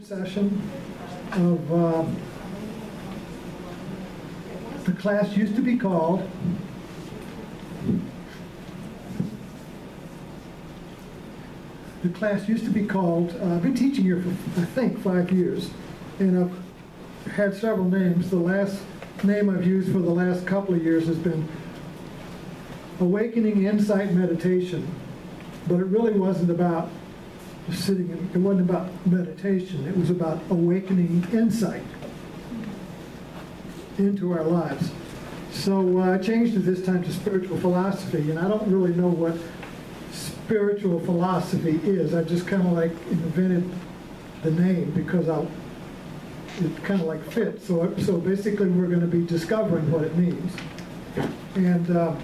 Session of uh, the class used to be called the class used to be called uh, I've been teaching here for I think five years and I've had several names. The last name I've used for the last couple of years has been Awakening Insight Meditation but it really wasn't about just sitting in, it wasn't about meditation, it was about awakening insight into our lives. So uh, I changed it this time to spiritual philosophy, and I don't really know what spiritual philosophy is. I just kind of like invented the name because I it kind of like fits. So, so basically we're going to be discovering what it means. And uh,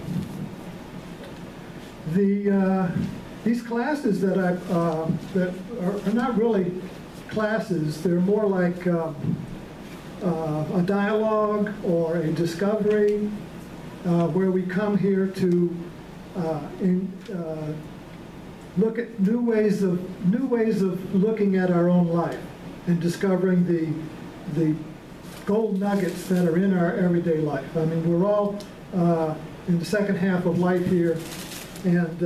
the uh, these classes that I uh, that are, are, not really classes. They're more like uh, uh, a dialogue or a discovery uh, where we come here to uh, in, uh, look at new ways of new ways of looking at our own life and discovering the the gold nuggets that are in our everyday life. I mean, we're all in the second half of life here, and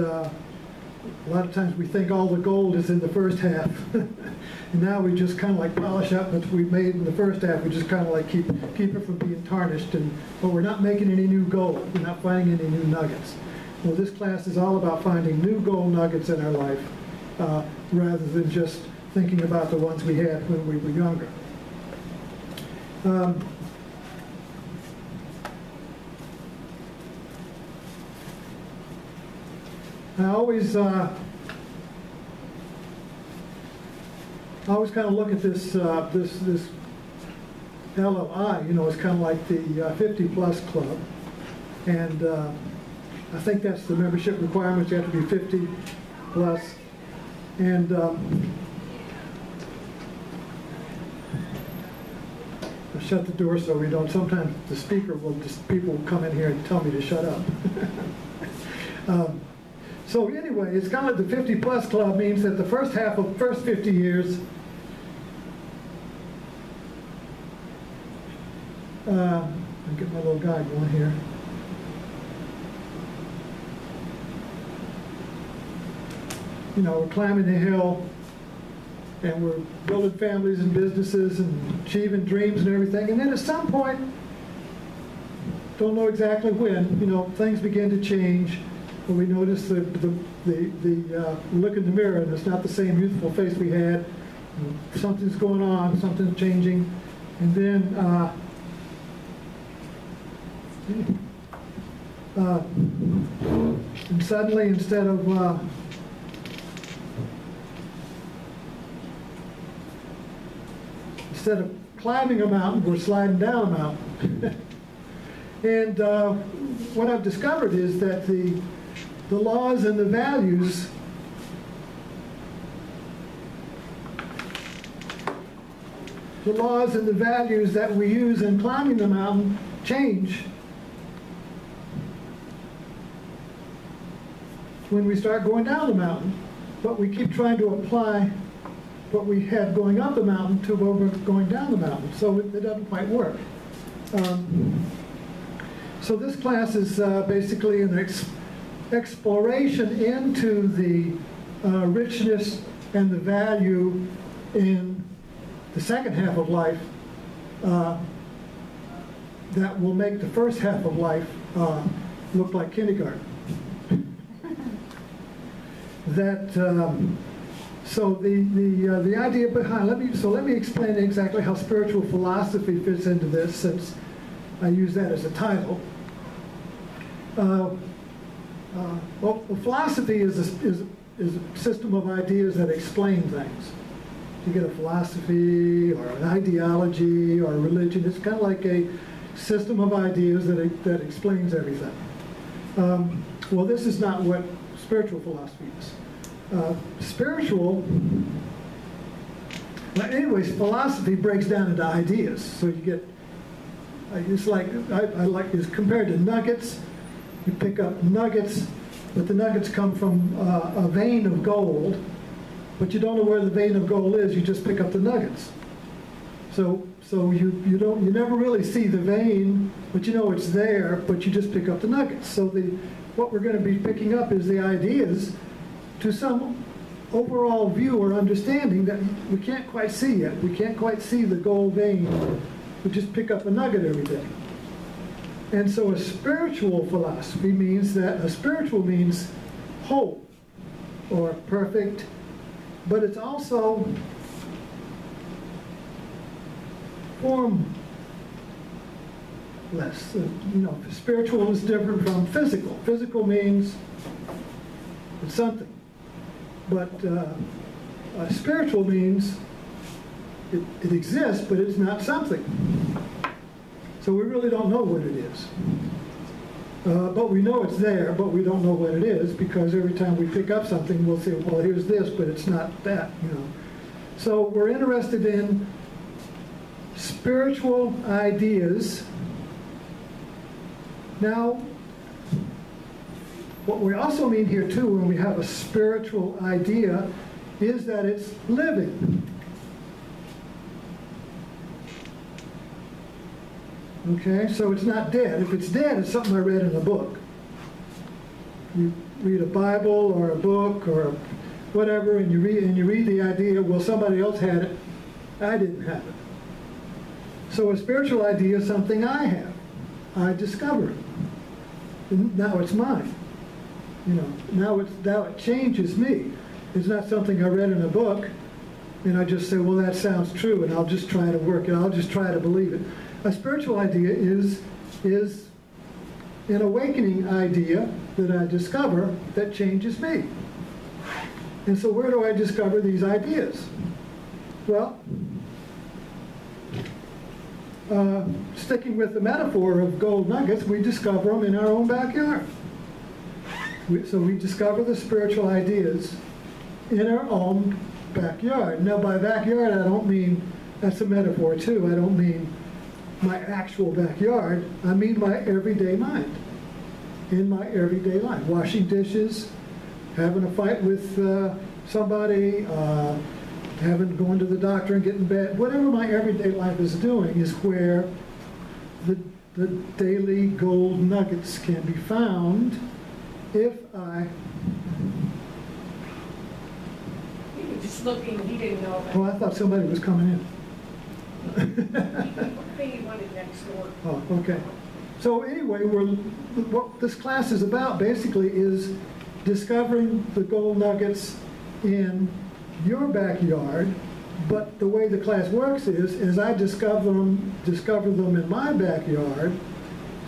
a lot of times we think all the gold is in the first half. and now we just kind of like polish up what we made in the first half. We just kind of like keep, keep it from being tarnished. And, but we're not making any new gold. We're not finding any new nuggets. Well, this class is all about finding new gold nuggets in our life uh, rather than just thinking about the ones we had when we were younger. Um, I always, uh, I always kind of look at this, uh, this, this LOI, you know, it's kind of like the uh, 50 plus club. And uh, I think that's the membership requirements. You have to be 50 plus. And um, shut the door so we don't. Sometimes the speaker will just, people will come in here and tell me to shut up. um, so anyway, it's kind of the 50 plus club means that the first half of first 50 years uh, I'll get my little guy going here. You know, we're climbing the hill and we're building families and businesses and achieving dreams and everything. And then at some point, don't know exactly when, you know, things begin to change when we notice the, the, the, the uh, look in the mirror and it's not the same youthful face we had. Something's going on, something's changing. And then uh, uh, and suddenly instead of uh, instead of climbing a mountain, we're sliding down a mountain. and uh, what I've discovered is that the the laws and the values the laws and the values that we use in climbing the mountain change when we start going down the mountain. But we keep trying to apply what we have going up the mountain to what we're going down the mountain. So it, it doesn't quite work. Um, so this class is uh, basically an exploration into the uh, richness and the value in the second half of life uh, that will make the first half of life uh, look like kindergarten. that um, so the the uh, the idea behind let me so let me explain exactly how spiritual philosophy fits into this since I use that as a title. Uh, well, philosophy is a, is, is a system of ideas that explain things. You get a philosophy or an ideology or a religion. It's kind of like a system of ideas that, that explains everything. Um, well, this is not what spiritual philosophy is. Uh, spiritual, well, anyways, philosophy breaks down into ideas. So you get, uh, it's like, I, I like, it's compared to nuggets you pick up nuggets, but the nuggets come from uh, a vein of gold, but you don't know where the vein of gold is, you just pick up the nuggets. So, so you, you don't, you never really see the vein, but you know it's there, but you just pick up the nuggets. So the, what we're gonna be picking up is the ideas to some overall view or understanding that we can't quite see yet. We can't quite see the gold vein. We just pick up a nugget every day. And so a spiritual philosophy means that, a spiritual means whole or perfect, but it's also formless. Uh, You know, spiritual is different from physical. Physical means something. But uh, spiritual means it, it exists, but it's not something. So we really don't know what it is. Uh, but we know it's there, but we don't know what it is because every time we pick up something, we'll say, well, here's this, but it's not that, you know. So we're interested in spiritual ideas. Now, what we also mean here too, when we have a spiritual idea, is that it's living. Okay, so it's not dead. If it's dead, it's something I read in a book. You read a Bible or a book or whatever, and you read and you read the idea. Well, somebody else had it. I didn't have it. So a spiritual idea is something I have. I discovered it. And now it's mine. You know, now it's now it changes me. It's not something I read in a book, and I just say, well, that sounds true, and I'll just try to work it. I'll just try to believe it. A spiritual idea is is an awakening idea that I discover that changes me. And so where do I discover these ideas? Well, uh, sticking with the metaphor of gold nuggets, we discover them in our own backyard. We, so we discover the spiritual ideas in our own backyard. Now, by backyard, I don't mean, that's a metaphor too, I don't mean my actual backyard, I mean my everyday mind. In my everyday life. Washing dishes, having a fight with uh, somebody, uh, having going to the doctor and getting bed, whatever my everyday life is doing is where the, the daily gold nuggets can be found if I, He was just looking, he didn't know about. oh, I thought somebody was coming in. Next door. Oh, okay. So anyway, we're, what this class is about basically is discovering the gold nuggets in your backyard. But the way the class works is, as I discover them, discover them in my backyard,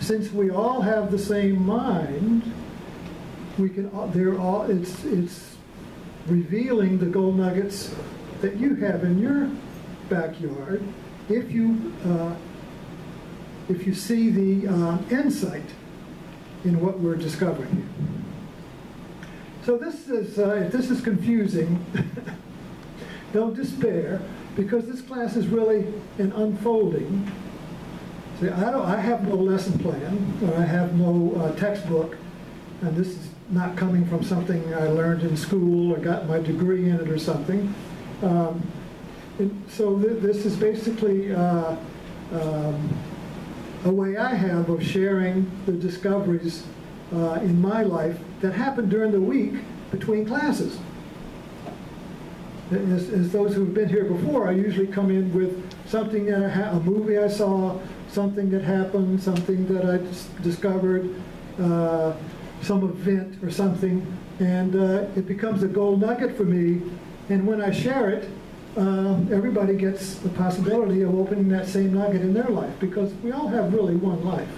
since we all have the same mind, we can, they're all, it's, it's revealing the gold nuggets that you have in your backyard if you, uh, if you see the uh, insight in what we're discovering here. So this is, uh, if this is confusing, don't despair, because this class is really an unfolding. See, I don't, I have no lesson plan, or I have no uh, textbook, and this is not coming from something I learned in school or got my degree in it or something. Um, and so th- this is basically uh, um, a way I have of sharing the discoveries uh, in my life that happened during the week between classes. As, as those who've been here before, I usually come in with something that a movie I saw, something that happened, something that I dis- discovered, uh, some event or something, and uh, it becomes a gold nugget for me. And when I share it, uh, everybody gets the possibility of opening that same nugget in their life because we all have really one life,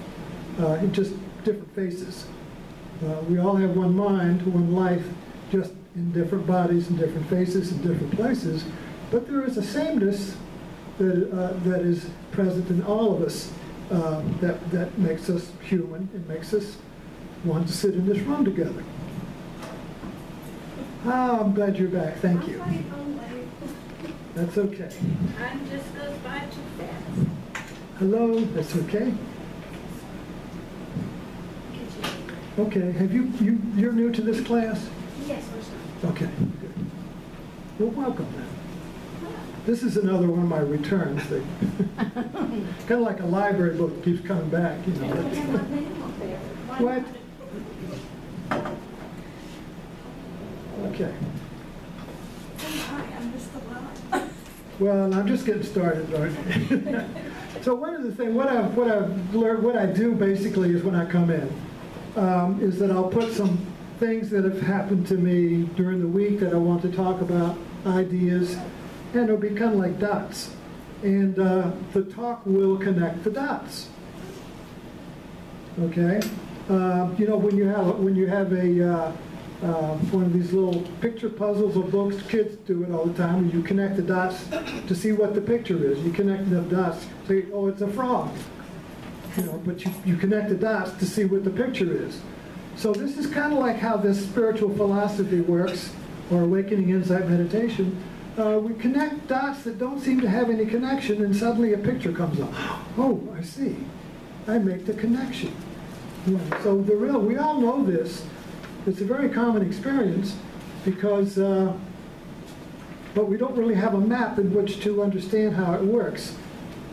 uh, in just different faces. Uh, we all have one mind, one life, just in different bodies and different faces and different places. But there is a sameness that, uh, that is present in all of us uh, that, that makes us human and makes us want to sit in this room together. Ah, I'm glad you're back. Thank you. I'm late, I'm late. That's okay. Time just goes by too fast. Hello, that's okay. Okay, have you, you, you're new to this class? Yes. Okay, good. You're welcome then. This is another one of my returns. Kind of like a library book that keeps coming back, you I don't have my know. name up there. Why What? Okay. Hi, I'm Mr. Lot. Well, I'm just getting started. So one of the things, what I've, what I've learned, what I do basically is when I come in, um, is that I'll put some things that have happened to me during the week that I want to talk about, ideas, and it'll be kind of like dots. And uh, the talk will connect the dots. Okay? Uh, You know, when you have, when you have a, uh, uh, one of these little picture puzzles or books, kids do it all the time, you connect the dots to see what the picture is. You connect the dots, say, oh, it's a frog. You know, but you, you connect the dots to see what the picture is. So this is kind of like how this spiritual philosophy works, or awakening insight meditation. Uh, we connect dots that don't seem to have any connection, and suddenly a picture comes up. Oh, I see. I make the connection. You so the real, we all know this. It's a very common experience because, uh, but we don't really have a map in which to understand how it works.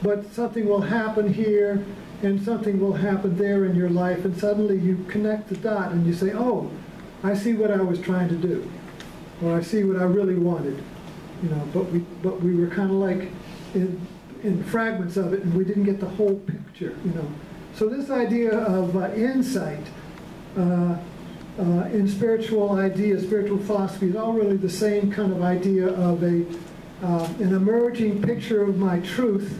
But something will happen here and something will happen there in your life, and suddenly you connect the dot and you say, oh, I see what I was trying to do, or I see what I really wanted. You know, but we, but we were kind of like in, in fragments of it, and we didn't get the whole picture. You know, so this idea of uh, insight uh, uh, in spiritual ideas, spiritual philosophy is all really the same kind of idea of a uh, an emerging picture of my truth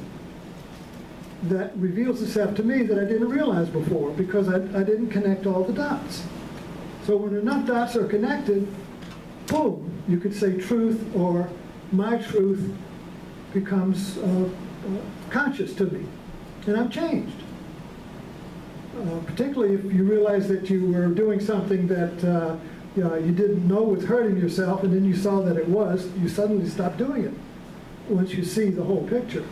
that reveals itself to me that I didn't realize before because I, I didn't connect all the dots. So when enough dots are connected, boom, you could say truth or my truth becomes uh, uh, conscious to me, and I'm changed. Particularly if you realize that you were doing something that uh, you, know, you didn't know was hurting yourself, and then you saw that it was, you suddenly stop doing it once you see the whole picture.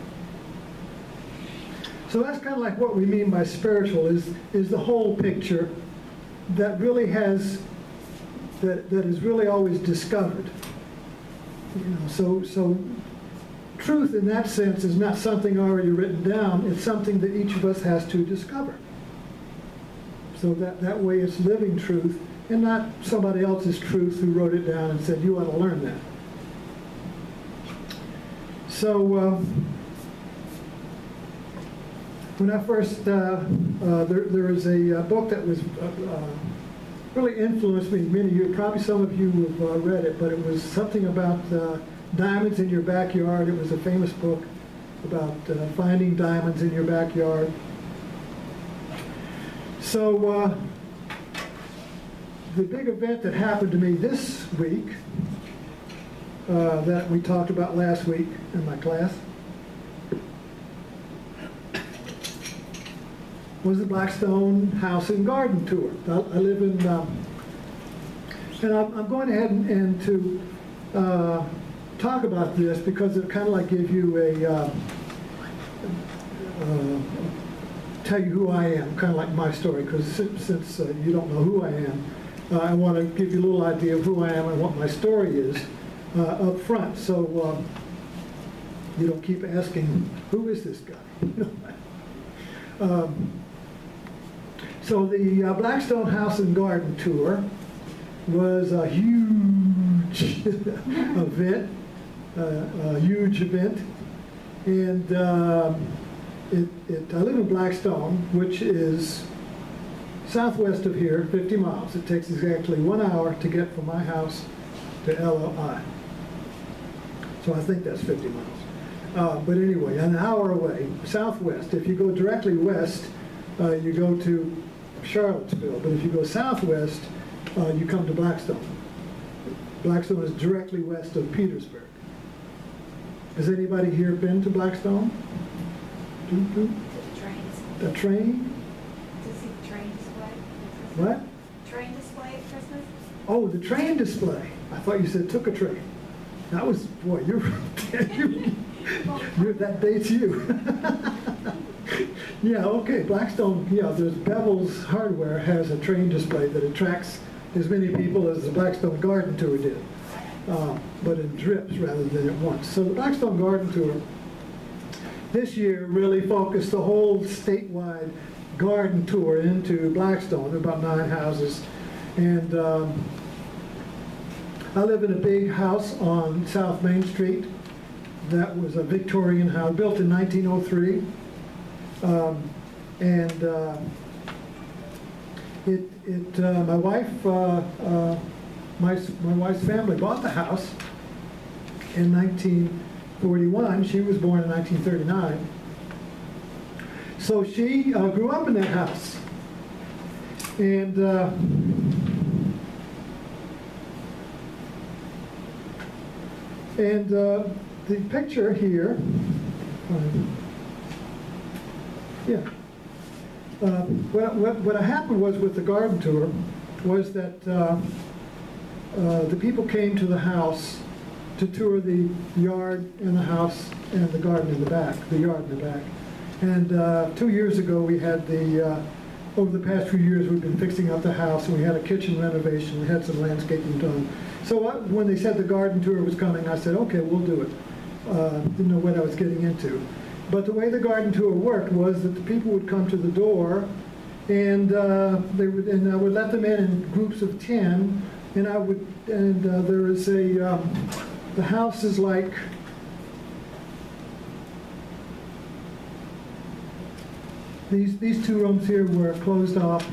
So that's kind of like what we mean by spiritual is, is the whole picture that really has, that, that is really always discovered. You know, so, so truth in that sense is not something already written down, it's something that each of us has to discover. So that, that way it's living truth and not somebody else's truth who wrote it down and said, you ought to learn that. So, um, when I first, uh, uh, there, there was a uh, book that was uh, uh, really influenced me. Many you, probably some of you have uh, read it, but it was something about uh, diamonds in your backyard. It was a famous book about uh, finding diamonds in your backyard. So, uh, the big event that happened to me this week, uh, that we talked about last week in my class, was the Blackstone House and Garden Tour. I, I live in, um, and I'm, I'm going ahead and, and to uh, talk about this because it kind of like give you a, uh, uh, tell you who I am, kind of like my story, because since, since uh, you don't know who I am, uh, I want to give you a little idea of who I am and what my story is uh, up front. So um, you don't keep asking, who is this guy? um, so the uh, Blackstone House and Garden Tour was a huge event, uh, a huge event. And um, it, it, I live in Blackstone, which is southwest of here, 50 miles. It takes exactly one hour to get from my house to LOI. So I think that's 50 miles. Uh, but anyway, an hour away, southwest. If you go directly west, uh, you go to Charlottesville. But if you go southwest, uh, you come to Blackstone. Blackstone is directly west of Petersburg. Has anybody here been to Blackstone? Doop, doop. Trains. The train? To see the train display? What? Train display at Christmas? Oh, the train display. I thought you said took a train. That was, boy, you're, you, you're that dates you. yeah, okay, Blackstone, yeah, there's Bevel's Hardware has a train display that attracts as many people as the Blackstone Garden Tour did. uh, but in drips rather than at once. So the Blackstone Garden Tour this year really focused the whole statewide garden tour into Blackstone, about nine houses. And um, I live in a big house on South Main Street that was a Victorian house, built in 1903. Um, And uh, it, it, uh, my wife, uh, uh, my, my wife's family bought the house in 1941. She was born in 1939. So she uh, grew up in that house. And uh, and uh, the picture here, um, yeah. Uh, what, what, what happened was with the garden tour was that uh, uh, the people came to the house to tour the yard and the house and the garden in the back, the yard in the back. And uh, two years ago, we had the, uh, over the past few years, we've been fixing up the house, and we had a kitchen renovation, we had some landscaping done. So I- when they said the garden tour was coming, I said, okay, we'll do it. Uh, Didn't know what I was getting into. But the way the garden tour worked was that the people would come to the door, and uh, they would, and I would let them in in groups of 10, and I would, and uh, there is a, um, the house is like, These, these two rooms here were closed off.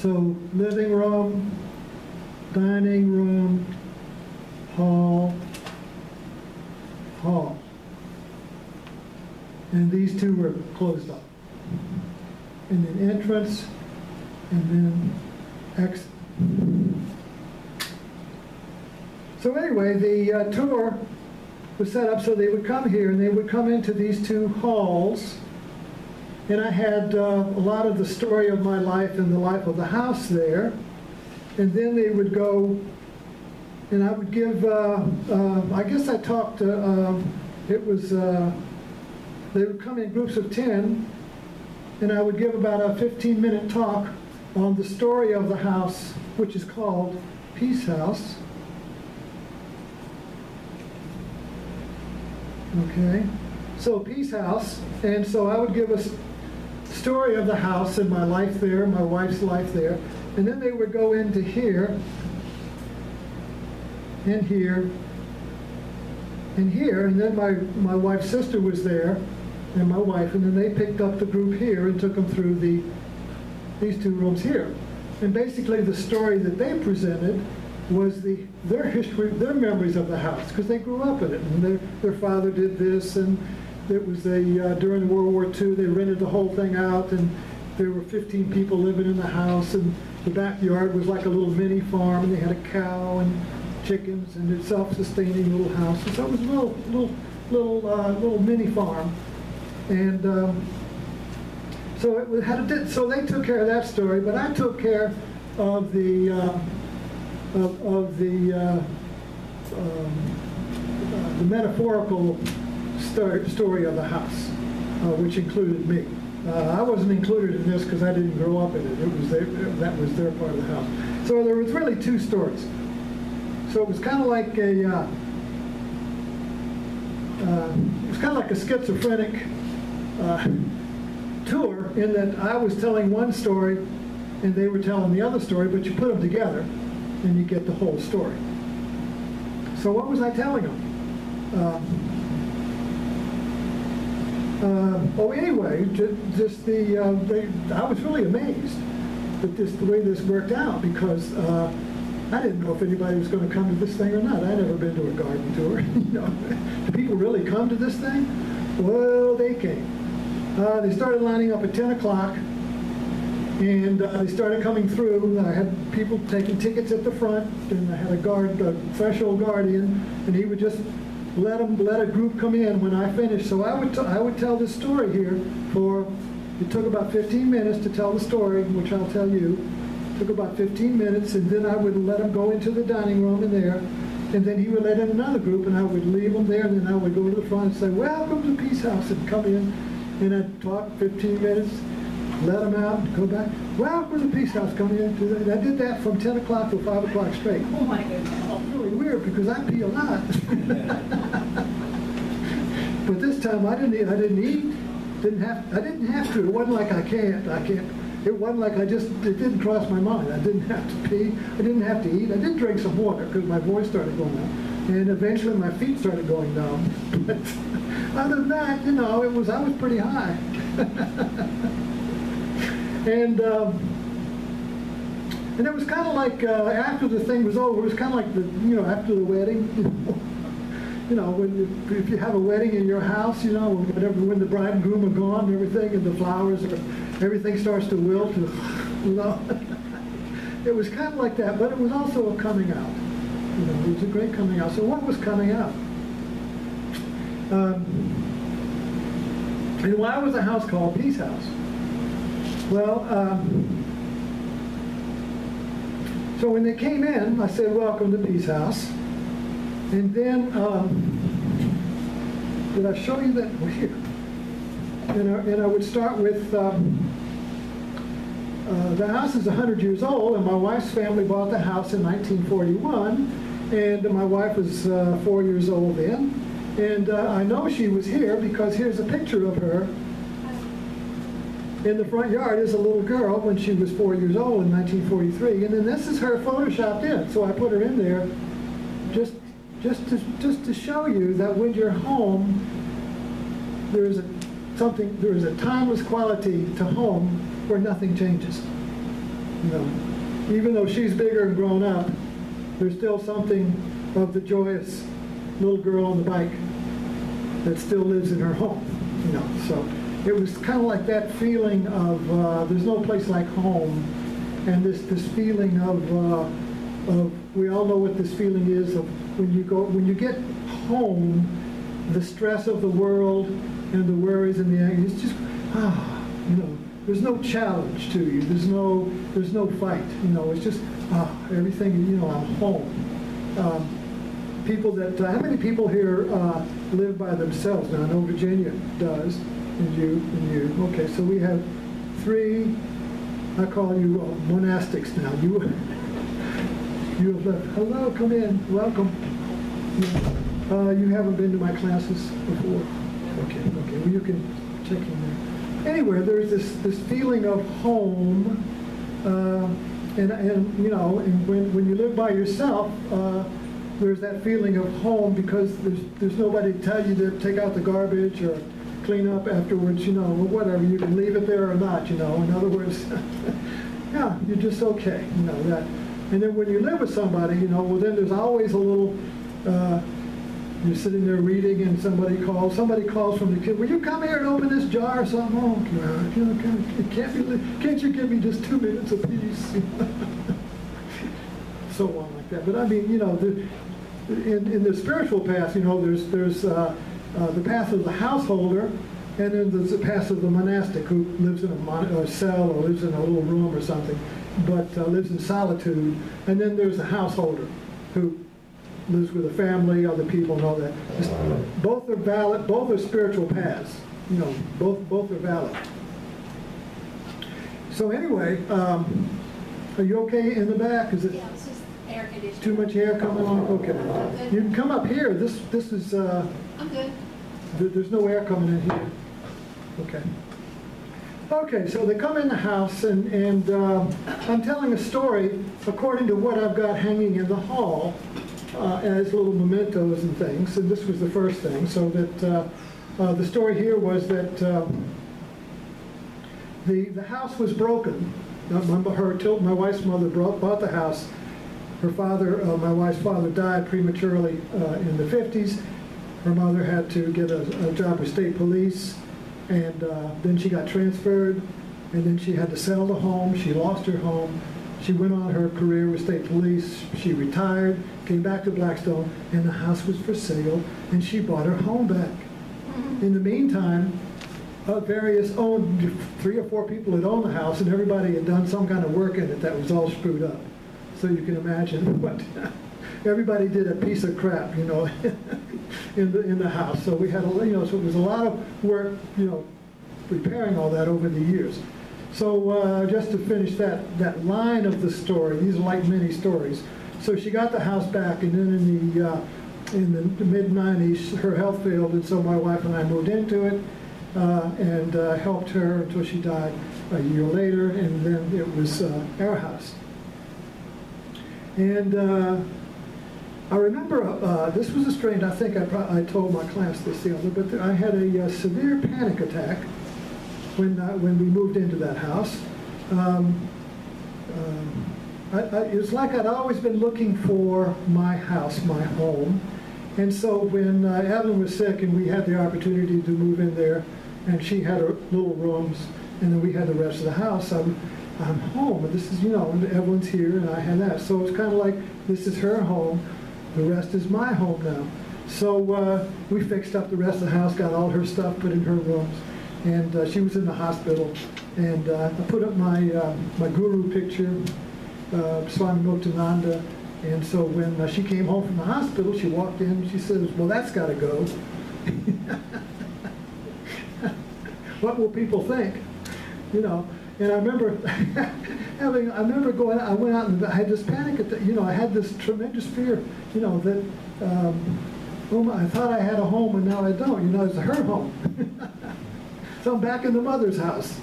So living room, dining room, hall, hall. And these two were closed off. And then entrance, and then exit. So anyway, the uh, tour was set up so they would come here and they would come into these two halls. And I had uh, a lot of the story of my life and the life of the house there. And then they would go, and I would give, uh, uh, I guess I talked, um, it was, uh, they would come in groups of 10, and I would give about a 15 minute talk on the story of the house, which is called Peace House. Okay, so Peace House, and so I would give a story of the house and my life there, my wife's life there, and then they would go into here, and here, and here, and then my, my wife's sister was there, and my wife, and then they picked up the group here and took them through the, these two rooms here. And basically, the story that they presented was the, their history, their memories of the house, because they grew up in it, and their, their father did this, and it was a, uh, during World War II, they rented the whole thing out, and there were 15 people living in the house, and the backyard was like a little mini farm, and they had a cow and chickens, and a self-sustaining little house, and so it was a little, little, little, uh, little mini farm. And, um, so it so they took care of that story, but I took care of the, uh, of, of the, uh, um, uh, the metaphorical story, story of the house, uh, which included me. Uh, I wasn't included in this because I didn't grow up in it. It was their, that was their part of the house. So there was really two stories. So it was kind of like a, uh, it was kind of like a schizophrenic uh, tour in that I was telling one story and they were telling the other story, but you put them together and you get the whole story. So what was I telling them? Uh, uh, oh, anyway, just the, uh, they, I was really amazed at this, the way this worked out because uh, I didn't know if anybody was going to come to this thing or not. I'd never been to a garden tour. you know, do people really come to this thing? Well, they came. Uh, they started lining up at 10 o'clock, and uh, they started coming through. I had people taking tickets at the front, and I had a guard, a threshold guardian, and he would just let them, let a group come in when I finished. So I would, I would tell this story here for. It took about 15 minutes to tell the story, which I'll tell you. It took about 15 minutes, and then I would let them go into the dining room in there, and then he would let in another group, and I would leave them there, and then I would go to the front and say, "Welcome to Peace House," and come in, and I'd talk 15 minutes. let them out, go back. Welcome to the Peace House, coming in. to the-" I did that from 10 o'clock to 5 o'clock straight. Oh, my goodness. Oh, really weird because I pee a lot. But this time I didn't, eat- I didn't eat, didn't have, I didn't have to. It wasn't like I can't, I can't. It wasn't like I just, it didn't cross my mind. I didn't have to pee, I didn't have to eat. I did drink some water because my voice started going out. And eventually my feet started going numb. But other than that, you know, it was, I was pretty high. And, um, and it was kind of like, uh, after the thing was over, it was kind of like the, you know, after the wedding, you know. When you, if you have a wedding in your house, you know, whatever, when the bride and groom are gone and everything, and the flowers, are, everything starts to wilt, you know. It was kind of like that, but it was also a coming out. You know, it was a great coming out. So what was coming out? Um, and why was the house called Peace House? Well, um, so when they came in, I said, welcome to Peace House. And then, um, did I show you that? Well, here. And I, and I would start with, um, uh, the house is 100 years old, and my wife's family bought the house in 1941, and my wife was uh, four years old then. And uh, I know she was here because here's a picture of her in the front yard is a little girl when she was four years old in 1943, and then this is her photoshopped in. So I put her in there just, just to, just to show you that when you're home, there is a something, there is a timeless quality to home where nothing changes. You know, even though she's bigger and grown up, there's still something of the joyous little girl on the bike that still lives in her home. You know, so it was kind of like that feeling of uh, there's no place like home, and this this feeling of uh, of we all know what this feeling is of when you go when you get home, the stress of the world and the worries and the. It's just ah, you know. There's no challenge to you. There's no there's no fight. You know, it's just ah, everything. You know, I'm home. Um, people that how many people here uh, live by themselves now? I know Virginia does, and you and you. Okay, so we have three. I call you uh, monastics now. You you have left. Hello, come in. Welcome. Uh, you haven't been to my classes before. Okay, okay. Well, you can check in there. Anyway, there's this this feeling of home. Uh, and, and you know, and when, when you live by yourself, uh, there's that feeling of home because there's there's nobody to tell you to take out the garbage or clean up afterwards. You know, whatever. You can leave it there or not. You know. In other words, yeah, you're just okay. You know that. And then when you live with somebody, you know, well then there's always a little. Uh, you're sitting there reading, and somebody calls. Somebody calls from the kid. Will you come here and open this jar or something? Oh, God, you know, can, can't, be, can't you give me just two minutes apiece? so on like that. But I mean, you know, the, in, in the spiritual path, you know, there's there's uh, uh, the path of the householder, and then there's the path of the monastic who lives in a, mon- cell or lives in a little room or something, but uh, lives in solitude. And then there's the householder who lives with a family, other people, and all that. Just- both are valid. Both are spiritual paths. You know, both both are valid. So anyway, um, are you okay in the back? Is it? Yeah, it's just air conditioning. Too much air coming on? Okay. You can come up here. This, this is, uh, I'm good. there- there's no air coming in here. Okay. Okay, so they come in the house and, and um, I'm telling a story according to what I've got hanging in the hall uh, as little mementos and things. And this was the first thing. So that uh, uh, the story here was that the, the house was broken. Uh, my, my wife's mother brought, bought the house. Her father, uh, my wife's father, died prematurely uh, in the 50s. Her mother had to get a, a job with state police, and uh, then she got transferred, and then she had to sell the home. She lost her home. She went on her career with state police. She retired, came back to Blackstone, and the house was for sale, and she bought her home back. In the meantime, uh, various owned, three or four people had owned the house, and everybody had done some kind of work in it that was all screwed up. So you can imagine what, everybody did a piece of crap, you know, in the, in the house. So we had, a you know, so it was a lot of work, you know, repairing all that over the years. So uh, just to finish that, that line of the story, these are like many stories. So she got the house back, and then in the, uh, in the mid 90s, her health failed, and so my wife and I moved into it uh, and uh, helped her until she died a year later, and then it was uh, our house. And uh, I remember uh, this was a strange. I think I, I told my class this the other, but I had a, uh severe panic attack when uh, when we moved into that house. Um, um, I, I, it was like I'd always been looking for my house, my home, and so when uh, Evelyn was sick and we had the opportunity to move in there, and she had her little rooms, and then we had the rest of the house. I'm I'm home, and this is you know, and Evelyn's here, and I had that. So it's kind of like this is her home, the rest is my home now. So uh, we fixed up the rest of the house, got all her stuff put in her rooms, and uh, she was in the hospital. And uh, I put up my uh, my guru picture, uh, Swami Muktananda. And so when uh, she came home from the hospital, she walked in. She says, "Well, that's got to go." what will people think? You know. And I remember having, I remember going, I went out and I had this panic, attack, you know, I had this tremendous fear, you know, that, um, oh I thought I had a home and now I don't, you know, it's her home. so I'm back in the mother's house.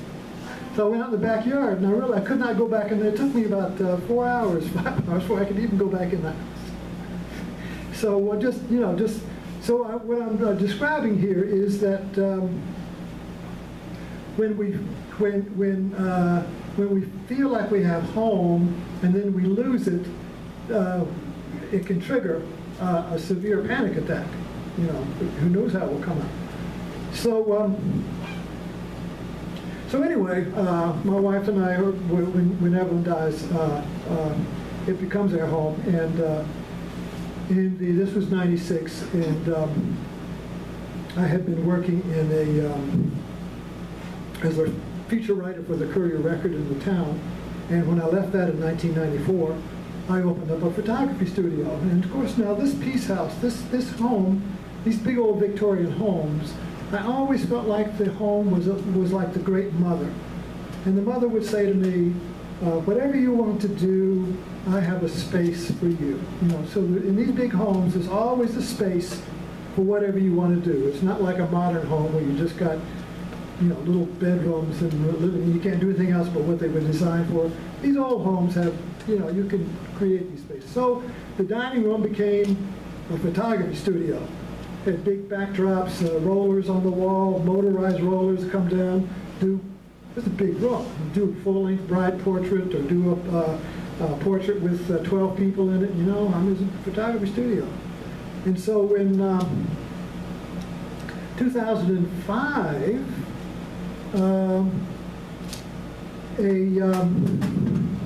So I went out in the backyard and I realized I could not go back in there. It took me about uh, four hours, five hours before I could even go back in the house. So uh, just, you know, just, so I, what I'm uh, describing here is that um, when we when when uh, when we feel like we have home and then we lose it, uh, it can trigger uh, a severe panic attack. You know, who knows how it will come out. So. Um, so anyway, uh, my wife and I, when, when Evelyn dies, uh, uh, it becomes our home, and uh, in the, this was '96, and um, I had been working in a um, as a feature writer for the Courier Record in the town. And when I left that in 1994, I opened up a photography studio. And of course, now this peace house, this this home, these big old Victorian homes, I always felt like the home was a, was like the great mother. And the mother would say to me, uh, "Whatever you want to do, I have a space for you." You know, so in these big homes, there's always a space for whatever you want to do. It's not like a modern home where you just got you know, little bedrooms and living, you can't do anything else but what they were designed for. These old homes have, you know, you can create these spaces. So the dining room became a photography studio. Had big backdrops, uh, rollers on the wall, motorized rollers come down, do, it's a big room. Do a full-length bride portrait or do a, uh, a portrait with uh, 12 people in it, you know, I'm in a photography studio. And so in um, 2005, um, a, um,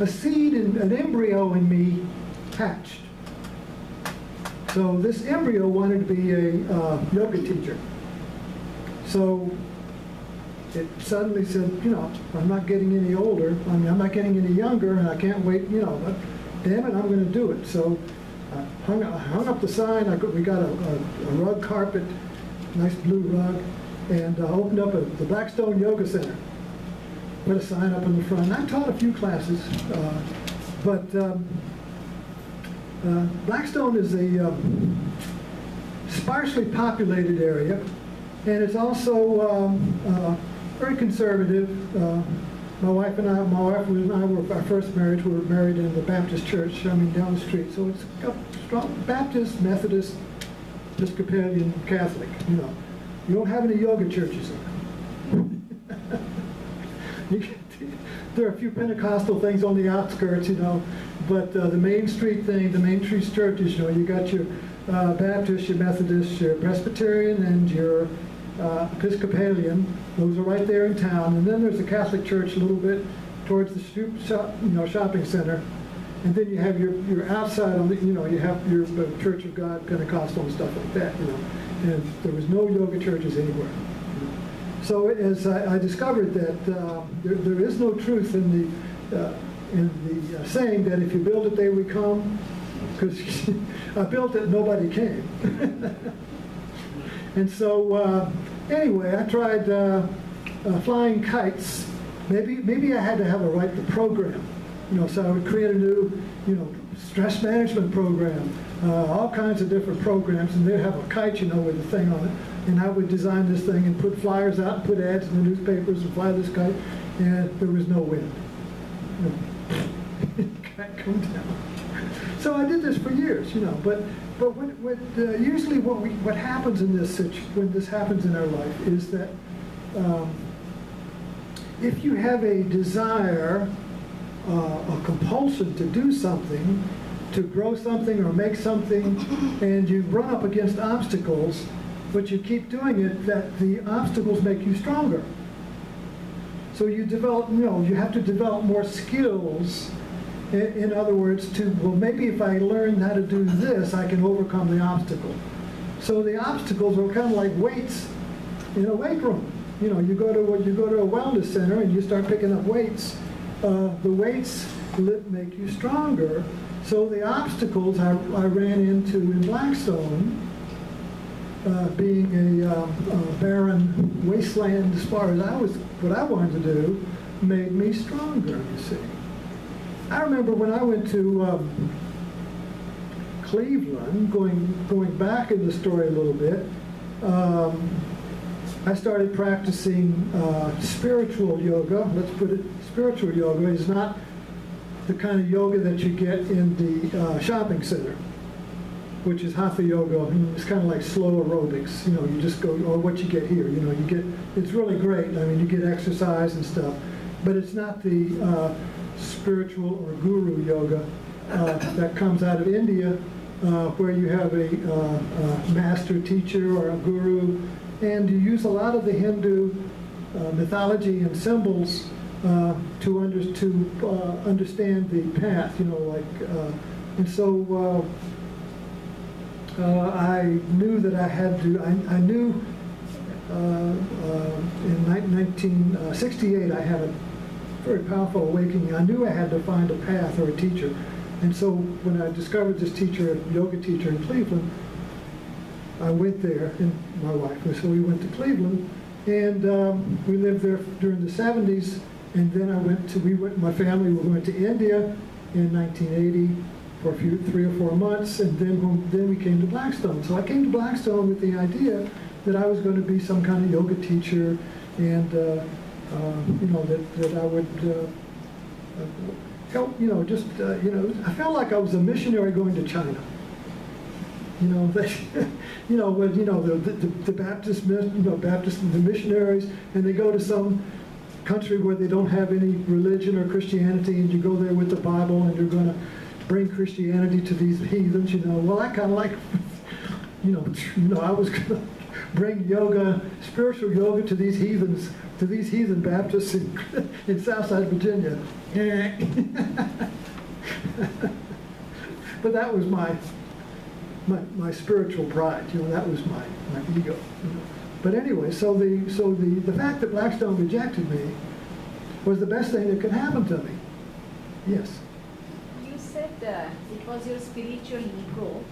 a seed, and an embryo in me hatched. So this embryo wanted to be a uh, yoga teacher. So it suddenly said, you know, I'm not getting any older. I mean, I'm not getting any younger, and I can't wait. You know, but damn it, I'm going to do it. So I hung, I hung up the sign. I got, we got a, a, a rug carpet, nice blue rug and uh, opened up a, the Blackstone Yoga Center. Put a sign up in the front. I taught a few classes, uh, but um, uh, Blackstone is a um, sparsely populated area, and it's also um, uh, very conservative. Uh, my wife and I, my wife and I were our first marriage. We were married in the Baptist church. I mean, down the street. So it's got strong Baptist, Methodist, Episcopalian, Catholic. You know. You don't have any yoga churches there. are a few Pentecostal things on the outskirts, you know, but uh, the Main Street thing, the Main Street churches, you know, you got your uh, Baptist, your Methodist, your Presbyterian, and your uh, Episcopalian. Those are right there in town. And then there's a Catholic church a little bit towards the shop, you know, shopping center. And then you have your, your outside, on the, you know, you have your Church of God, Pentecostal and stuff like that, you know and there was no yoga churches anywhere. So as I, I discovered that uh, there, there is no truth in the uh, in the uh, saying that if you build it, they will come, because I built it, nobody came. and so uh, anyway, I tried uh, flying kites, maybe, maybe I had to have a write the program. You know, so I would create a new, you know, stress management program, uh, all kinds of different programs, and they'd have a kite, you know, with a thing on it. And I would design this thing and put flyers out, and put ads in the newspapers and fly this kite, and there was no wind. Can't come down. So I did this for years, you know, but, but what, what, uh, usually what we, what happens in this when this happens in our life is that, um, if you have a desire, uh, a compulsion to do something, to grow something or make something, and you run up against obstacles, but you keep doing it, that the obstacles make you stronger. So you develop, you know, you have to develop more skills. In, in other words, to, well, maybe if I learn how to do this, I can overcome the obstacle. So the obstacles are kind of like weights in a weight room. You know, you go to you go to a wellness center and you start picking up weights. Uh, the weights make you stronger. So the obstacles I, I ran into in Blackstone, uh, being a, um, a barren wasteland as far as I was, what I wanted to do, made me stronger. You see. I remember when I went to um, Cleveland, going going back in the story a little bit. Um, I started practicing uh, spiritual yoga. Let's put it, spiritual yoga is not the kind of yoga that you get in the uh, shopping center, which is hatha yoga. It's kind of like slow aerobics. You know, you just go, or what you get here. You know, you get, it's really great. I mean, you get exercise and stuff, but it's not the uh, spiritual or guru yoga uh, that comes out of India, uh, where you have a, uh, a master teacher or a guru, and you use a lot of the Hindu uh, mythology and symbols uh, to under, to uh, understand the path. You know, like, uh, and so uh, uh, I knew that I had to. I, I knew in 1968 I had a very powerful awakening. I knew I had to find a path or a teacher. And so when I discovered this teacher, a yoga teacher in Cleveland, I went there, and my wife, and so we went to Cleveland, and um, we lived there during the 70s, and then I went to, we went, my family, we went to India in 1980 for a few, three or four months, and then, when- then we came to Blackstone. So I came to Blackstone with the idea that I was going to be some kind of yoga teacher, and, uh, uh, you know, that, that I would uh, uh, help, you know, just, uh, you know, I felt like I was a missionary going to China. You know, they, you know, when, you know, the, the, the Baptist, you know, Baptist, the missionaries, and they go to some country where they don't have any religion or Christianity, and you go there with the Bible, and you're going to bring Christianity to these heathens, you know. Well, I kind of like, you know, you know, I was going to bring yoga, spiritual yoga to these heathens, to these heathen Baptists in, in Southside Virginia. but that was my, my, my spiritual pride, you know, that was my, my ego. You know. But anyway, so the so the, the fact that Blackstone rejected me was the best thing that could happen to me. Yes. You said uh, it was your spiritual ego.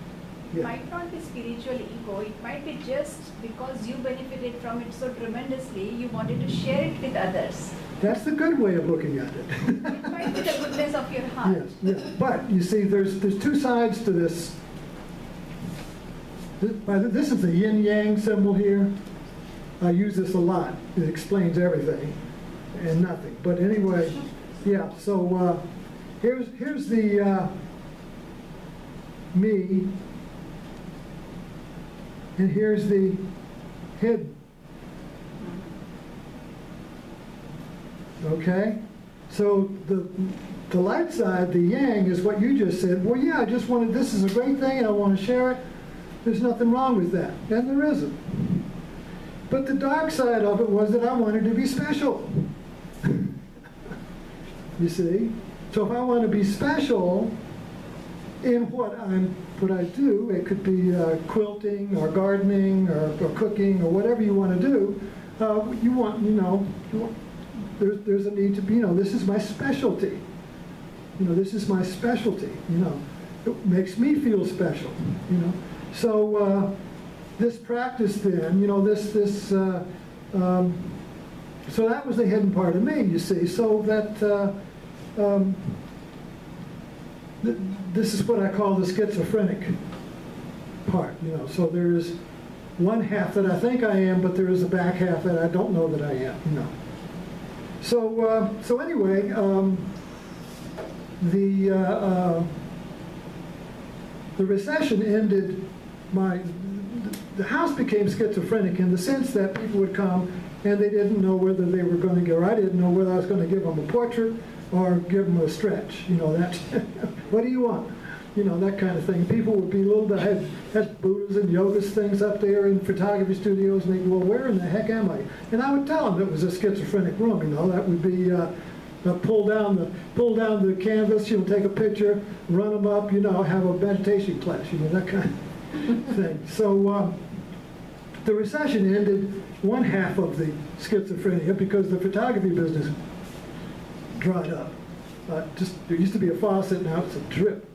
It Yeah. might not be spiritual ego, it might be just because you benefited from it so tremendously, you wanted to share it with others. That's the good way of looking at it. It might be the goodness of your heart. Yes, yes. But you see, there's there's two sides to this. This, this is the yin yang symbol here. I use this a lot. It explains everything and nothing. But anyway, yeah. So uh, here's here's the uh, me, and here's the hidden. Okay? So the, the light side, the yang, is what you just said. Well, yeah, I just wanted, this is a great thing and I want to share it. There's nothing wrong with that. And there isn't. But the dark side of it was that I wanted to be special. you see? So if I want to be special in what I'm, what I do, it could be uh, quilting or gardening or, or cooking or whatever you want to do. Uh, you want, you know, you want, there's, there's a need to be, you know, this is my specialty. You know, this is my specialty, you know. It makes me feel special, you know. So uh, this practice then, you know, this, this, uh, um, so that was the hidden part of me, you see. So that uh, um, th- this is what I call the schizophrenic part. You know, so there is one half that I think I am, but there is a back half that I don't know that I am. You know. So uh, so anyway, um, the uh, uh, the recession ended my the house became schizophrenic in the sense that people would come and they didn't know whether they were going to go. I didn't know whether I was going to give them a portrait or give them a stretch. You know that. what do you want? You know that kind of thing. People would be a little bit had had Buddhas and yogas things up there in photography studios, and they go, "Well, where in the heck am I?" And I would tell them it was a schizophrenic room. You know that would be. Uh, uh, pull down the pull down the canvas, you know, take a picture, run them up, you know, have a meditation class, you know, that kind of thing. So um, the recession ended one half of the schizophrenia because the photography business dried up. Uh, just there used to be a faucet, now it's a drip.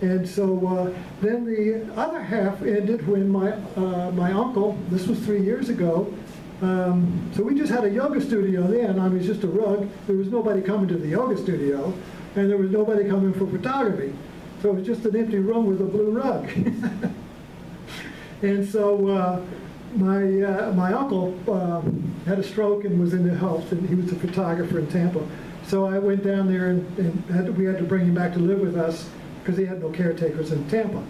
And so uh, then the other half ended when my uh, my uncle, this was three years ago, um, so we just had a yoga studio then. I mean, just a rug. There was nobody coming to the yoga studio, and there was nobody coming for photography. So it was just an empty room with a blue rug. and so uh, my uh, my uncle um, had a stroke and was in the health, and he was a photographer in Tampa. So I went down there and, and had to, we had to bring him back to live with us because he had no caretakers in Tampa.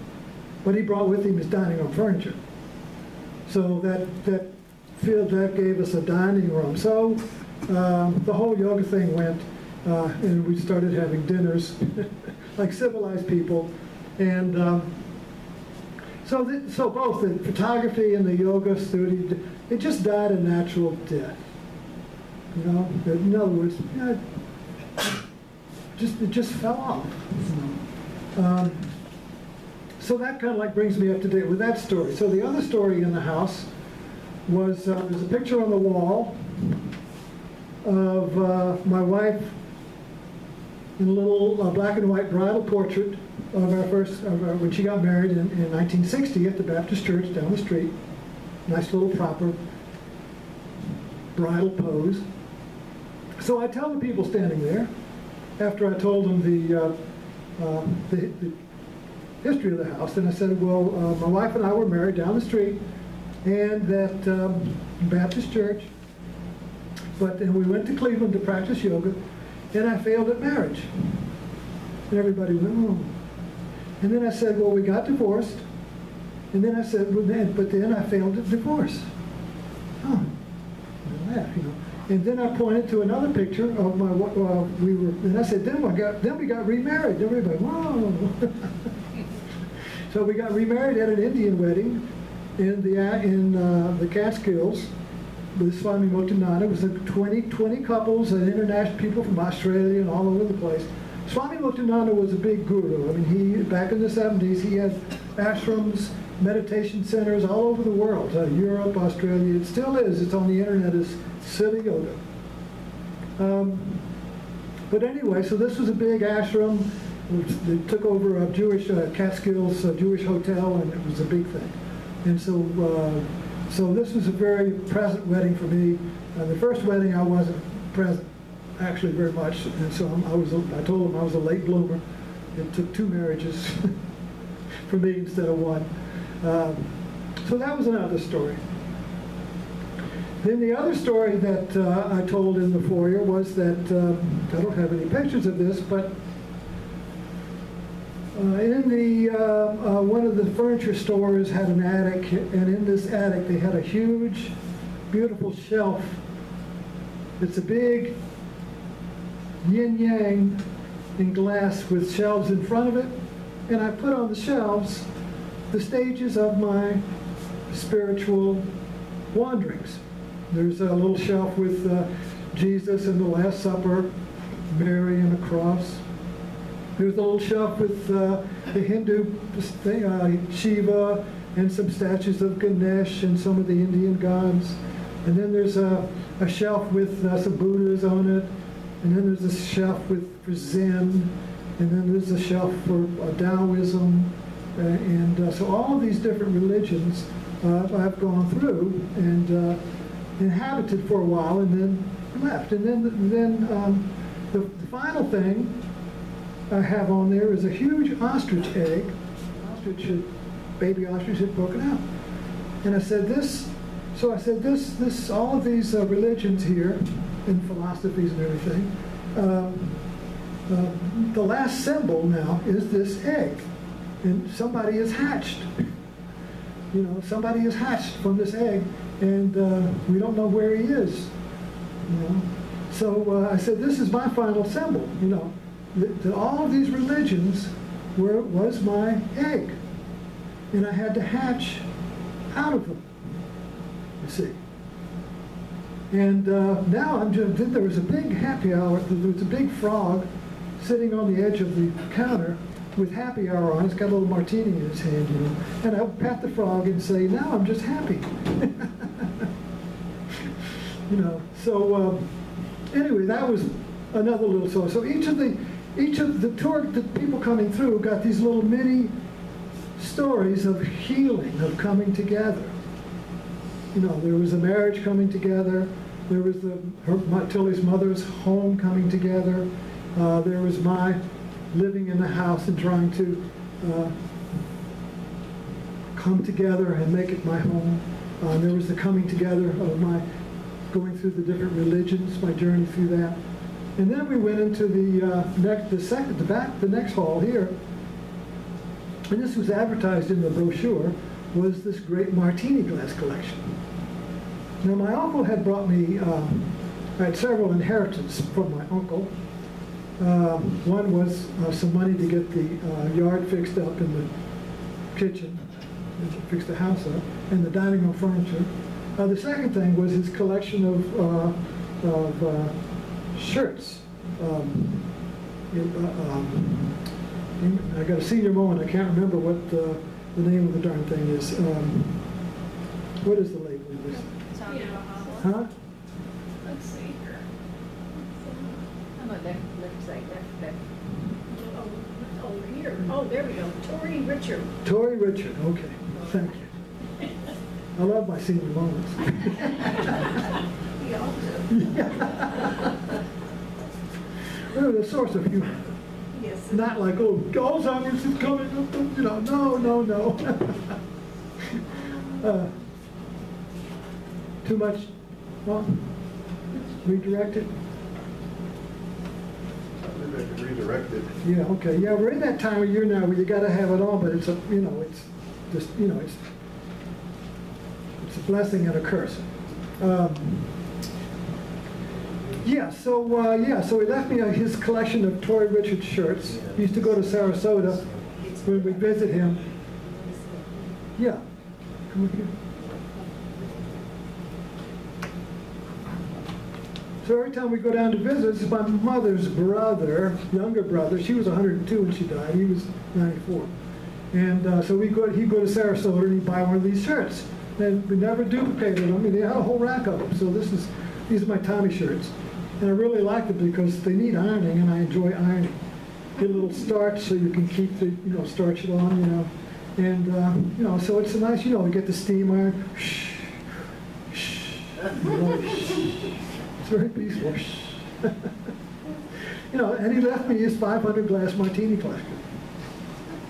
What he brought with him is dining room furniture. So that that field that gave us a dining room. So um, the whole yoga thing went, uh, and we started having dinners like civilized people, and um, so th- so both the photography and the yoga studio, it just died a natural death. You know, in other words, know, just it just fell off. You know? um, so that kind of like brings me up to date with that story. So the other story in the house was uh, there's a picture on the wall of uh, my wife in a little uh, black and white bridal portrait of our first of our, when she got married in, in 1960 at the Baptist Church down the street. Nice little proper bridal pose. So I tell the people standing there, after I told them the, uh, uh, the, the history of the house, and I said, well, uh, my wife and I were married down the street, and that um, Baptist church, but and we went to Cleveland to practice yoga, and I failed at marriage. And everybody went, oh. And then I said, well, we got divorced, and then I said, well, then, but then I failed at divorce. I laughed, you know. And then I pointed to another picture of my, uh, we were, and I said, then we got, then we got remarried. And everybody, whoa. so we got remarried at an Indian wedding in the, in uh, the Catskills with Swami Muktananda. It was like 20, 20 couples and international people from Australia and all over the place. Swami Muktananda was a big guru. I mean, he, back in the 70s, he had ashrams, meditation centers all over the world, uh, Europe, Australia. It still is. It's on the internet as Siddha Yoga. Um, but anyway, so this was a big ashram. They took over a Jewish uh, Catskills uh, Jewish hotel, and it was a big thing. And so, uh, so this was a very present wedding for me. Uh, the first wedding I wasn't present, actually very much, and so I was. I told him I was a late bloomer. It took two marriages for me instead of one. Um, so that was another story. Then the other story that uh, I told in the foyer was that um, I don't have any pictures of this, but uh, in the, uh, uh, one of the furniture stores had an attic, and in this attic they had a huge, beautiful shelf. It's a big yin-yang in glass with shelves in front of it, and I put on the shelves the stages of my spiritual wanderings. There's a little shelf with uh, Jesus and the Last Supper, Mary and the cross. There's a little shelf with uh, the Hindu thing, uh, Shiva and some statues of Ganesh and some of the Indian gods. And then there's a, a shelf with uh, some Buddhas on it. And then there's a shelf with for Zen. And then there's a shelf for uh, Taoism. Uh, and uh, so all of these different religions uh, I've gone through. And inhabited for a while and then left. And then, then um, the, the final thing I have on there is a huge ostrich egg. Ostrich, had, baby ostrich had broken out. And I said, this, so I said, this, this, all of these uh, religions here and philosophies and everything, um, uh, the last symbol now is this egg. And somebody is hatched. You know, somebody is hatched from this egg, and uh, we don't know where he is. You know, so uh, I said, this is my final symbol. You know, that, all of these religions were was my egg, and I had to hatch out of them. You see. And uh, now I'm just, there was a big happy hour, there was a big frog sitting on the edge of the counter with happy hour on. He's got a little martini in his hand, you know. And I would pat the frog and say, now I'm just happy. you know, so um, anyway, that was another little so. So each of the, each of the tour, the people coming through got these little mini stories of healing, of coming together you know, there was a marriage coming together. There was the her, my, Tilly's mother's home coming together. Uh, there was my living in the house and trying to uh, come together and make it my home. Uh, there was the coming together of my going through the different religions, my journey through that. And then we went into the uh, next, the second, the back, the next hall here. And this was advertised in the brochure was this great martini glass collection. Now, my uncle had brought me, um, I had several inheritances from my uncle. Um, one was uh, some money to get the uh, yard fixed up in the kitchen, fix the house up, and the dining room furniture. Uh, the second thing was his collection of, uh, of uh, shirts. Um, uh, um, I got a senior moment, I can't remember what uh, the name of the darn thing is. Um, what is the Huh? Let's see here. Oh, no, left, left side, left, left. Oh, over here. Oh, there we go. Tori Richard. Tori Richard, okay, thank you. I love my senior moments. We all do. They're the source of humor. Yes. Not like, oh, Alzheimer's is coming, up," you know, no, no, no. Uh, Too much, well, redirect it? Maybe I can redirect it. Yeah, okay, yeah, we're in that time of year now where you gotta have it all, but it's a, you know, it's just, you know, it's, it's a blessing and a curse. Um, Yeah, so, uh, yeah, so he left me uh, his collection of Tori Richards shirts. He used to go to Sarasota when we visit him. Yeah, come here. So every time we go down to visit, this is my mother's brother, younger brother. She was 102 when she died. He was 94. And uh, so we go, he'd go to Sarasota and he'd buy one of these shirts. And we never duplicated them. And they had a whole rack of them. So this is, these are my Tommy shirts. And I really like them because they need ironing and I enjoy ironing. Get a little starch so you can keep the, you know, starch it on, you know. And, uh, you know, so it's a nice, you know, we get the steam iron. Shh, shh, you shh. Very peaceful. you know, and he left me his 500 glass martini collection.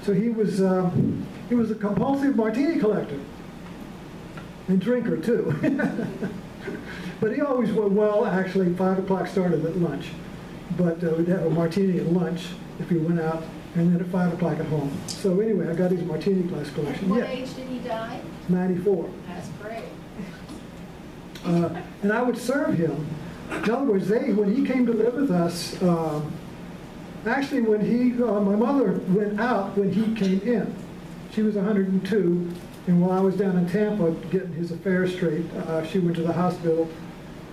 So he was um, he was a compulsive martini collector and drinker too. but he always went well. Actually, five o'clock started at lunch, but uh, we'd have a martini at lunch if he went out, and then at five o'clock at home. So anyway, I got his martini glass collection. What Yeah, age did he die? 94. That's great. Uh, and I would serve him. In other words, they, when he came to live with us, um, actually when he, uh, my mother went out when he came in. She was 102, and while I was down in Tampa getting his affairs straight, uh, she went to the hospital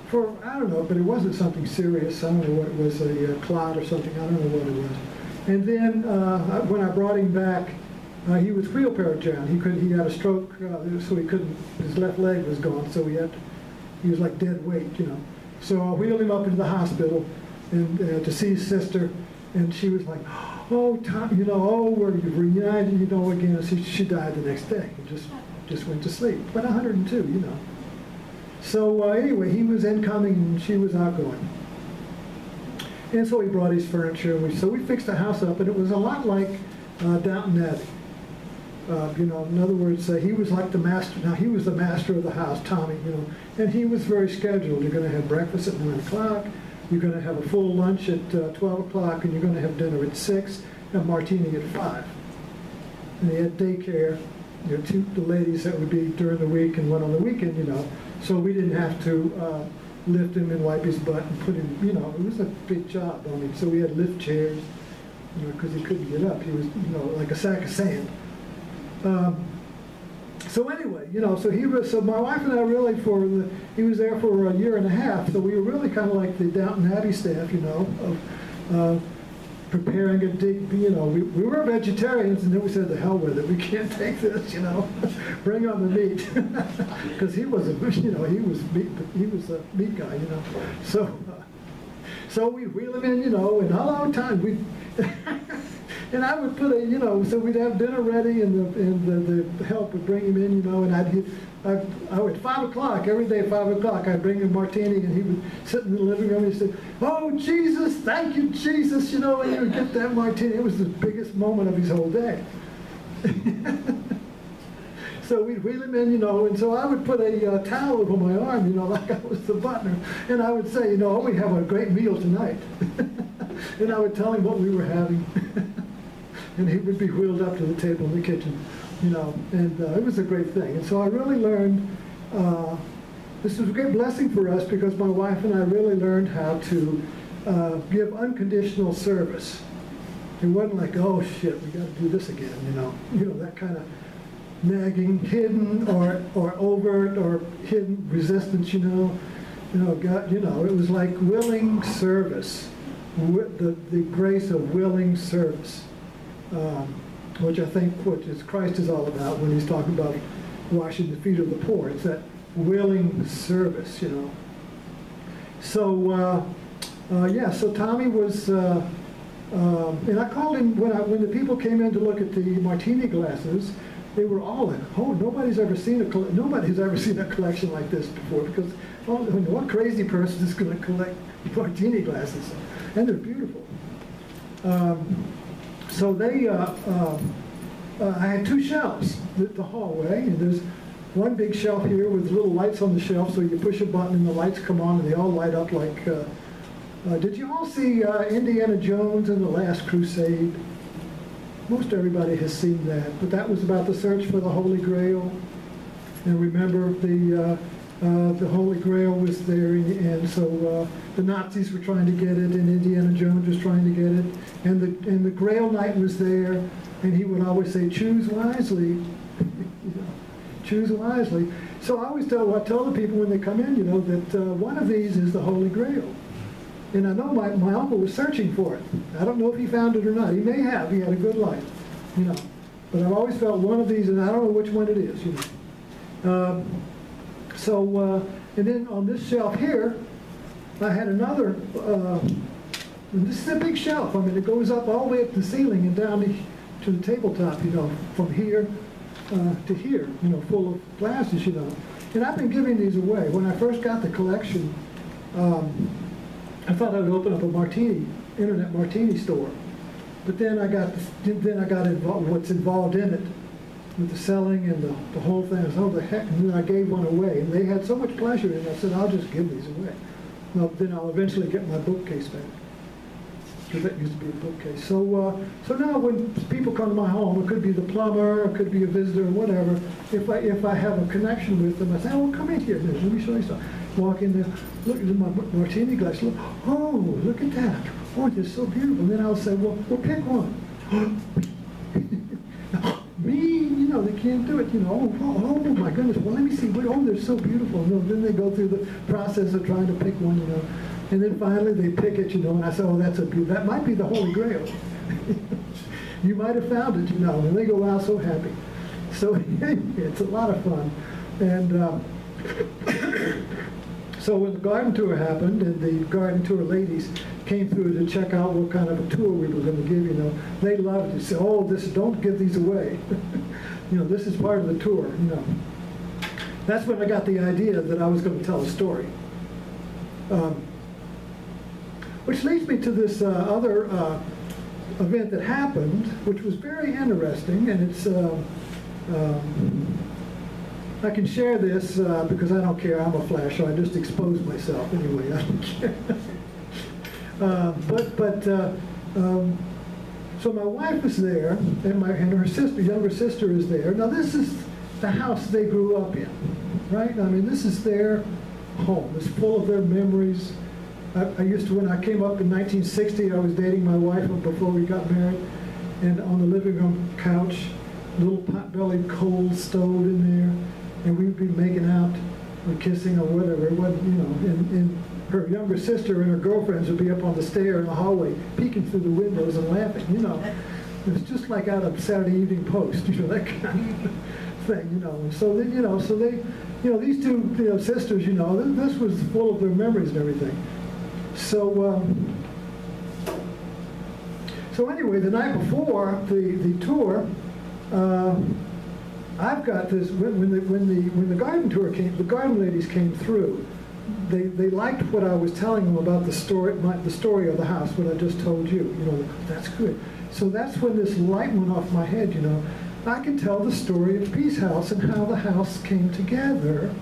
for, I don't know, but it wasn't something serious. I don't know what it was, a uh, clot or something. I don't know what it was. And then uh, when I brought him back, uh, he was wheelchair He could, he had a stroke, uh, so he couldn't, his left leg was gone, so he had, he was like dead weight, you know. So I wheeled him up into the hospital and uh, to see his sister, and she was like, "Oh, Tom, you know, oh, we're reunited, you know, again." She, she died the next day. Just just went to sleep. But 102, you know. So uh, anyway, he was incoming and she was outgoing. And so he brought his furniture, and we, so we fixed the house up, and it was a lot like uh, Downton Abbey. Uh, you know, in other words, uh, he was like the master. Now he was the master of the house, Tommy. You know, and he was very scheduled. You're going to have breakfast at nine o'clock. You're going to have a full lunch at uh, twelve o'clock, and you're going to have dinner at six, and martini at five. And he had daycare. You know, two the ladies that would be during the week and one on the weekend. You know, so we didn't have to uh, lift him and wipe his butt and put him. You know, it was a big job on him. So we had lift chairs. You know, because he couldn't get up. He was, you know, like a sack of sand. Um, so anyway, you know, so he was, so my wife and I really for the, he was there for a year and a half, so we were really kind of like the Downton Abbey staff, you know, of uh, preparing a dig, you know, we, we were vegetarians and then we said, the hell with it, we can't take this, you know, bring on the meat. Because he was a, you know, he was meat, he was a meat guy, you know, so, uh, so we wheel him in, you know, and our time, we, and I would put a, you know, so we'd have dinner ready, and the and the, the help would bring him in, you know, and I'd hit, I, I would five o'clock every day, five o'clock, I'd bring him martini, and he would sit in the living room and he'd say, "Oh Jesus, thank you Jesus," you know, and he would get that martini. It was the biggest moment of his whole day. So we'd wheel him in, you know, and so I would put a uh, towel over my arm, you know, like I was the butler, and I would say, you know, we have a great meal tonight. and I would tell him what we were having. And he would be wheeled up to the table in the kitchen, you know, and uh, it was a great thing. And so I really learned, uh, this was a great blessing for us because my wife and I really learned how to uh, give unconditional service. It wasn't like, oh shit, we got to do this again, you know, you know that kind of nagging, hidden or or overt or hidden resistance, you know, you know, God, you know, it was like willing service, the the grace of willing service, um, which I think what is Christ is all about when he's talking about washing the feet of the poor. It's that willing service, you know. So uh, uh, yeah, so Tommy was. Uh, um, and I called him when I, when the people came in to look at the martini glasses. They were all like, "Oh, nobody's ever seen a nobody's ever seen a collection like this before." Because oh, what crazy person is going to collect martini glasses? And they're beautiful. Um, so they, uh, um, uh, I had two shelves, the, the hallway, and there's one big shelf here with little lights on the shelf, so you push a button and the lights come on and they all light up like. Uh, uh, did you all see uh, Indiana Jones and the Last Crusade? Most everybody has seen that, but that was about the search for the Holy Grail. And remember, the uh, uh, the Holy Grail was there, and so uh, the Nazis were trying to get it, and Indiana Jones was trying to get it, and the and the Grail Knight was there, and he would always say, "Choose wisely." choose wisely. So I always tell I tell the people when they come in, you know, that uh, one of these is the Holy Grail. And I know my, my uncle was searching for it. I don't know if he found it or not. He may have. He had a good life, you know. But I've always felt one of these, and I don't know which one it is, you know. Um, so, uh, and then on this shelf here, I had another, uh, this is a big shelf. I mean, it goes up all the way up to the ceiling and down to, to the tabletop, you know, from here uh, to here, you know, full of glasses, you know. And I've been giving these away. When I first got the collection, um, I thought I would open up a martini, internet martini store. But then I got, then I got involved, what's involved in it, with the selling and the, the whole thing. I said, oh, the heck, and then I gave one away. And they had so much pleasure in it, I said, I'll just give these away. Well, then I'll eventually get my bookcase back. Because that used to be a bookcase. So, uh, so now when people come to my home, it could be the plumber, it could be a visitor, or whatever. If I if I have a connection with them, I say, "Oh, come in here. Let me show you something." Walk in there, look at my martini glass. Look, oh, look at that. Oh, it's so beautiful. And then I'll say, "Well, well, pick one." Me, you know, they can't do it. You know, oh, oh, oh my goodness. Well, let me see. Oh, they're so beautiful. And then they go through the process of trying to pick one. You know. And then finally they pick it, you know, and I say, oh, that's a beaut- that might be the Holy Grail. you might have found it, you know, and they go wow, so happy. So it's a lot of fun. And uh, so when the garden tour happened and the garden tour ladies came through to check out what kind of a tour we were going to give, you know, they loved it. Say, oh, this don't give these away. you know, this is part of the tour, you know. that's when I got the idea that I was going to tell a story. Um, which leads me to this uh, other uh, event that happened, which was very interesting, and it's. Uh, um, I can share this uh, because I don't care. I'm a flash, so I just expose myself anyway. I don't care. Uh, but but uh, um, so my wife is there, and my and her sister, younger sister, is there. Now this is the house they grew up in, right? I mean, this is their home. It's full of their memories. I, I used to when I came up in 1960. I was dating my wife before we got married, and on the living room couch, little pot-bellied coal stove in there and we'd be making out or kissing or whatever. It wasn't, you know, and her younger sister and her girlfriends would be up on the stair in the hallway, peeking through the windows and laughing, you know. It was just like out of Saturday Evening Post, you know, that kind of thing, you know. So, they, you know, so they, you know, these two you know, sisters, you know, this was full of their memories and everything. So, um, so anyway, the night before the, the tour, uh, I've got this, when, when, the, when, the, when the garden tour came, the garden ladies came through, they, they liked what I was telling them about the story, my, the story of the house, what I just told you. You know, that's good. So that's when this light went off my head, you know. I can tell the story of Peace House and how the house came together.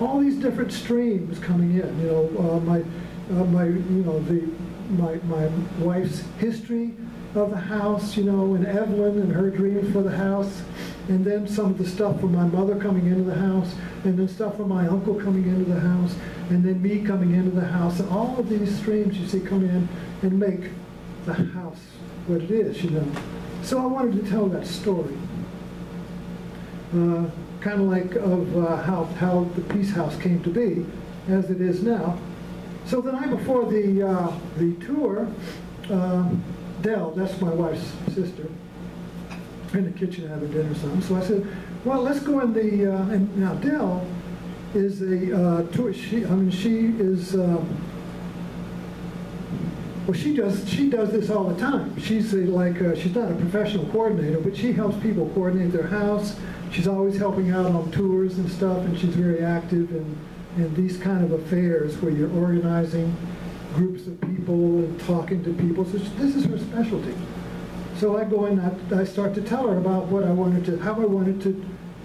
All these different streams coming in, you know, uh, my, uh, my, you know, the, my, my wife's history of the house, you know, and Evelyn and her dream for the house, and then some of the stuff from my mother coming into the house, and then stuff from my uncle coming into the house, and then me coming into the house, and all of these streams you see come in and make the house what it is, you know. So I wanted to tell that story. Uh, kind of like of uh, how, how the Peace House came to be, as it is now. So the night before the, uh, the tour, uh, Dell, that's my wife's sister, in the kitchen having dinner or something. So I said, well, let's go in the, uh, and now Dell is a uh, tour, she, I mean, she is, uh, well, she does, she does this all the time. She's a, like, uh, she's not a professional coordinator, but she helps people coordinate their house. She's always helping out on tours and stuff, and she's very active in, in these kind of affairs where you're organizing groups of people and talking to people. So this is her specialty. So I go in, I, I start to tell her about what I wanted to, how I wanted to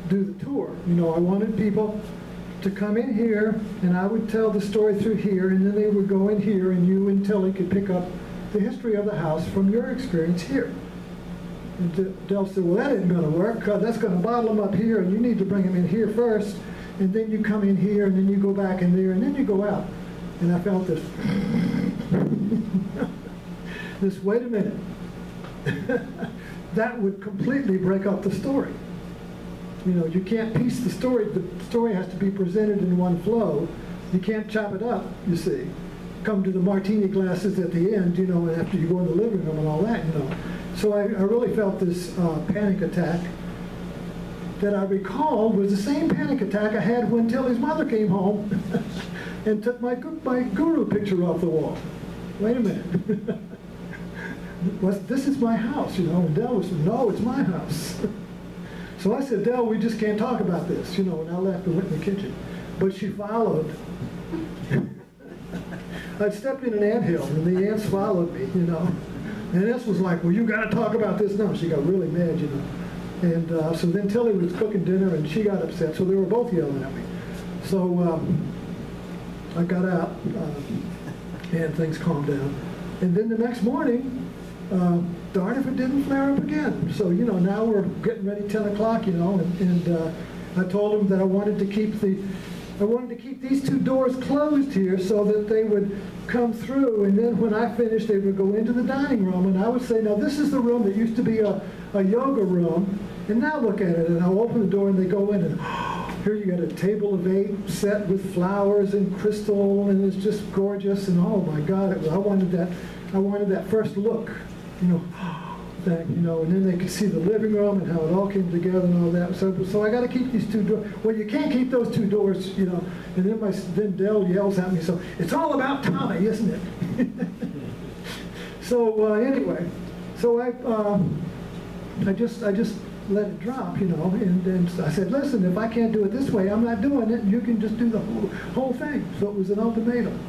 do the tour. You know, I wanted people to come in here, and I would tell the story through here, and then they would go in here, and you and Tilly could pick up the history of the house from your experience here. And Del said, well, that isn't going to work, that's going to bottle them up here, and you need to bring them in here first, and then you come in here, and then you go back in there, and then you go out. And I felt this, this, wait a minute. that would completely break up the story. You know, you can't piece the story. The story has to be presented in one flow. You can't chop it up, you see. Come to the martini glasses at the end, you know, after you go in the living room and all that, you know. So I, I really felt this uh, panic attack that I recall was the same panic attack I had when Tilly's mother came home and took my, my guru picture off the wall. Wait a minute. this is my house, you know. And Dell was, no, it's my house. so I said, Dell, we just can't talk about this, you know, and I left and went in the kitchen. But she followed. I stepped in an anthill, and the ants followed me, you know. And this was like, well, you got to talk about this now. She got really mad, you know. And uh, so then Tilly was cooking dinner, and she got upset, so they were both yelling at me. So um, I got out, uh, and things calmed down. And then the next morning, uh, darn if it didn't flare up again. So, you know, now we're getting ready 10 o'clock, you know, and, and uh, I told them that I wanted to keep the, I wanted to keep these two doors closed here so that they would come through, and then when I finished, they would go into the dining room, and I would say, now this is the room that used to be a, a yoga room, and now look at it, and I'll open the door, and they go in, and here you got a table of eight set with flowers and crystal, and it's just gorgeous, and oh my God, it, I wanted that, I wanted that first look, you know, that, you know, and then they could see the living room and how it all came together and all that. So, so I got to keep these two doors. Well, you can't keep those two doors, you know. And then my then Dell yells at me, so it's all about Tommy, isn't it? so uh, anyway, so I, um, I just I just let it drop, you know, and then I said, listen, if I can't do it this way, I'm not doing it, you can just do the whole, whole thing. So it was an ultimatum.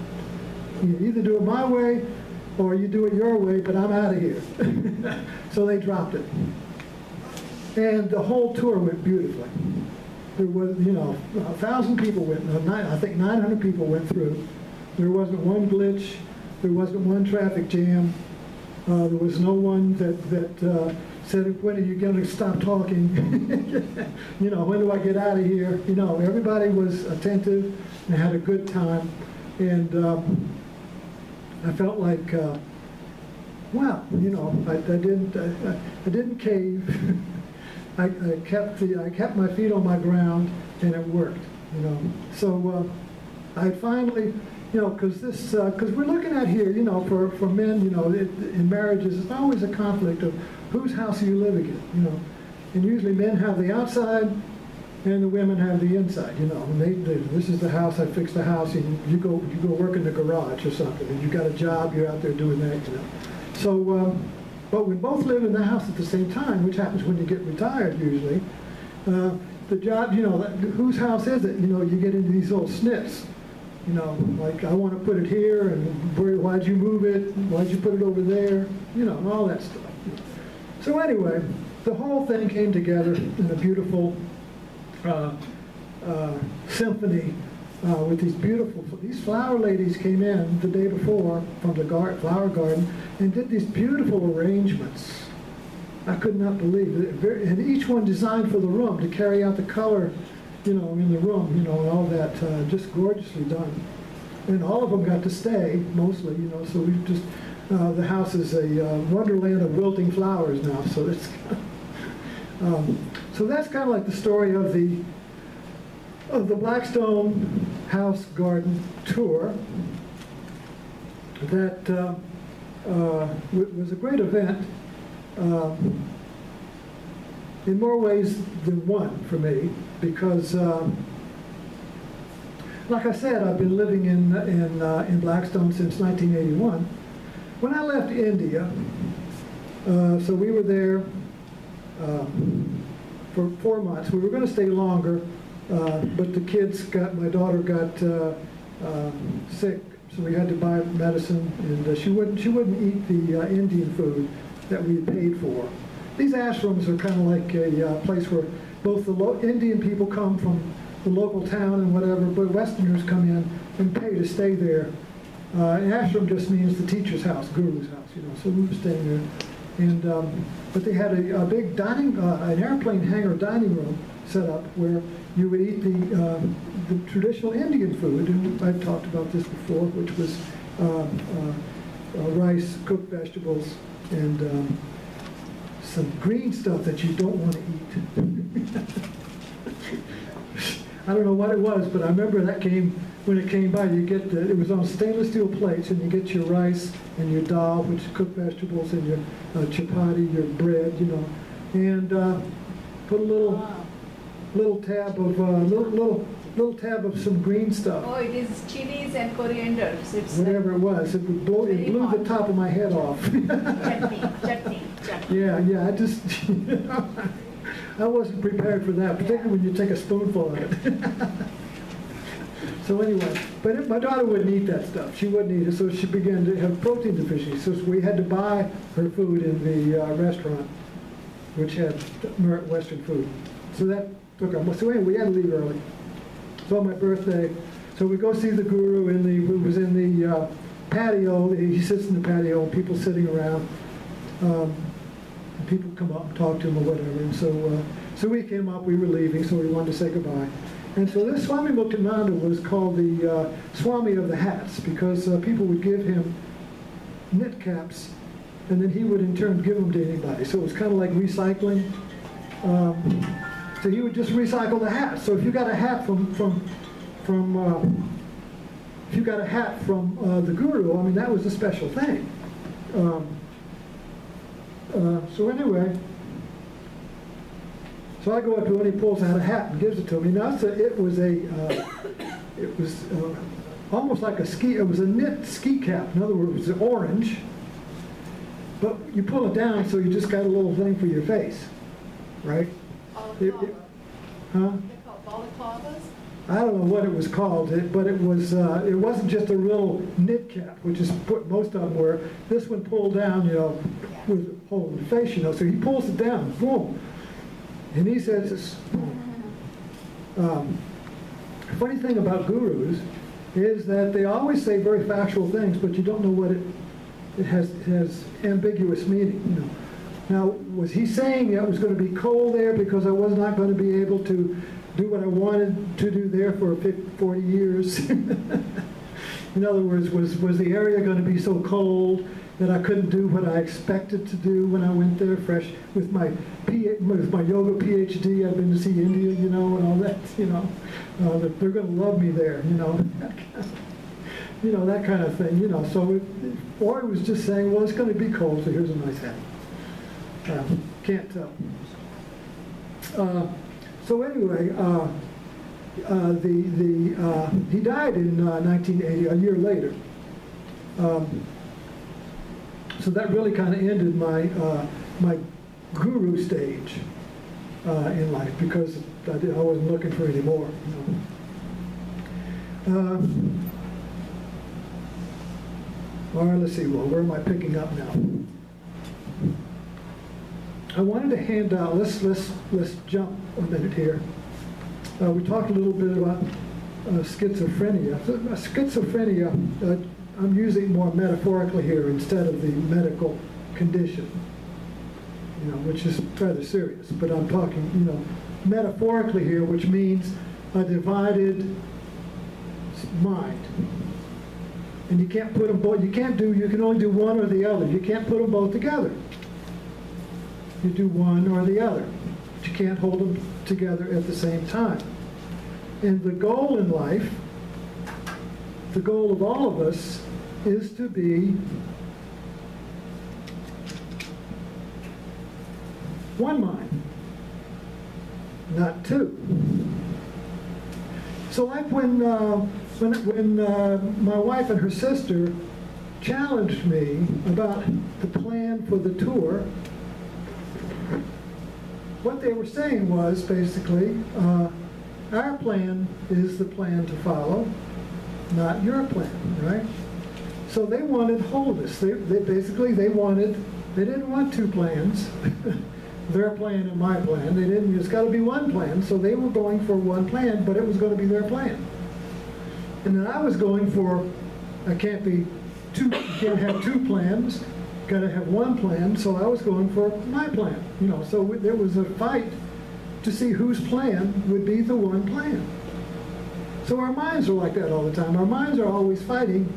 You either do it my way, or you do it your way, but I'm out of here. So they dropped it. And the whole tour went beautifully. There was, you know, a thousand people went, uh, I think 900 people went through. There wasn't one glitch, there wasn't one traffic jam. Uh, there was no one that, that uh, said, when are you going to stop talking? you know, when do I get out of here? You know, everybody was attentive and had a good time. And um, I felt like, uh, well, you know, I, I didn't, I, I didn't cave. I, I kept the, I kept my feet on my ground, and it worked. You know, so uh, I finally, you know, because this, because we're looking at here, you know, for, for men, you know, it, in marriages, it's always a conflict of whose house are you living in, you know, and usually men have the outside, and the women have the inside, you know. And they, they, this is the house, I fixed the house, and you go, you go work in the garage or something, and you got a job, you're out there doing that, you know. So, um, but we both live in the house at the same time, which happens when you get retired usually. Uh, the job, you know, that- whose house is it? You know, you get into these little snips. You know, like I want to put it here, and where, why'd you move it? Why'd you put it over there? You know, all that stuff. So anyway, the whole thing came together in a beautiful symphony uh, with these beautiful, these flower ladies came in the day before from the gar- flower garden and did these beautiful arrangements. I could not believe it. And each one designed for the room to carry out the color, you know, in the room, you know, and all that, uh, just gorgeously done. And all of them got to stay, mostly, you know, so we've just, uh, the house is a uh, wonderland of wilting flowers now, so it's, um, so that's kind of like the story of the, of the Blackstone House Garden Tour that uh, uh, was a great event um, in more ways than one for me because, um, like I said, I've been living in, in, uh, in Blackstone since 1981. When I left India, uh, so we were there um, for four months. We were going to stay longer, uh, but the kids got, my daughter got uh, uh, sick, so we had to buy medicine, and uh, she wouldn't, she wouldn't eat the uh, Indian food that we had paid for. These ashrams are kind of like a uh, place where both the Indian people come from the local town and whatever, but Westerners come in and pay to stay there. Uh, ashram just means the teacher's house, guru's house, you know, so we were staying there. And, um, but they had a, a big dining, uh, an airplane hangar dining room set up where you would eat the, um, the traditional Indian food, and I've talked about this before, which was um, uh, uh, rice, cooked vegetables, and um, some green stuff that you don't want to eat. I don't know what it was, but I remember that came, when it came by, you get, the, it was on stainless steel plates, and you get your rice and your dal, which is cooked vegetables, and your uh, chapati, your bread, you know, and uh, put a little, little tab of, uh, little, little, little tab of some green stuff. Oh, it is chilies and coriander, so whatever it was. It blow, it blew the top of my head off. chutney, chutney, chutney. Yeah, yeah, I just, I wasn't prepared for that, particularly when you take a spoonful of it. So anyway, but if- my daughter wouldn't eat that stuff. She wouldn't eat it, so she began to have protein deficiency. So we had to buy her food in the uh, restaurant, which had Western food. So that took a, so anyway, we had to leave early. So on my birthday, so we go see the guru in the, it was in the uh, patio. He sits in the patio, people sitting around. Um, people come up and talk to him or whatever. And so, uh, so we came up, we were leaving, so we wanted to say goodbye. And so this Swami Muktananda was called the uh, Swami of the hats because uh, people would give him knit caps and then he would in turn give them to anybody. So it was kind of like recycling. Um, so he would just recycle the hats. So if you got a hat from, from, from uh, if you got a hat from uh, the guru, I mean, that was a special thing. Um, uh, so anyway, so I go up to him and he pulls out a hat and gives it to me. Now it's a, it was a, uh, it was uh, almost like a ski. It was a knit ski cap. In other words, it was orange, but you pull it down so you just got a little thing for your face. right? It- it- Huh? They're called balaclavas? I don't know what it was called, it- but it was, uh, it wasn't just a real knit cap, which is what most of them were. This one pulled down, you know, with holding the face, you know, so he pulls it down, boom. And he says, um, funny thing about gurus is that they always say very factual things, but you don't know what it, it has, it has ambiguous meaning, you know. Now, was he saying it was going to be cold there because I was not going to be able to do what I wanted to do there for 50, 40 years? In other words, was, was the area going to be so cold that I couldn't do what I expected to do when I went there fresh with my with my yoga PhD? I've been to see India, you know, and all that, you know. Uh, that they're going to love me there, you know. you know, that kind of thing, you know. So, it, or it was just saying, well, it's going to be cold, so here's a nice hat. Uh, can't tell. Uh, so anyway, uh, uh, the the uh, he died in uh, 1980, a year later. Um, so that really kind of ended my uh, my guru stage uh, in life because I, did, I wasn't looking for any more. You know. Um, all right, let's see. Well, where am I picking up now? I wanted to hand out. Let's let's let's jump a minute here. Uh, we talked a little bit about uh, schizophrenia. Uh, schizophrenia. I'm using more metaphorically here instead of the medical condition, you know, which is rather serious. But I'm talking, you know, metaphorically here, which means a divided mind. And you can't put them both. You can't do. You can only do one or the other. You can't put them both together. You do one or the other. But you can't hold them together at the same time. And the goal in life, the goal of all of us, is to be one mind, not two. So like when, uh, when, when uh, my wife and her sister challenged me about the plan for the tour, what they were saying was basically, uh, our plan is the plan to follow, not your plan, right? So they wanted wholeness. They, they basically they wanted they didn't want two plans, their plan and my plan. They didn't. It's got to be one plan. So they were going for one plan, but it was going to be their plan. And then I was going for, I can't be two. Can't have two plans. Got to have one plan. So I was going for my plan. You know. So there was a fight to see whose plan would be the one plan. So our minds are like that all the time. Our minds are always fighting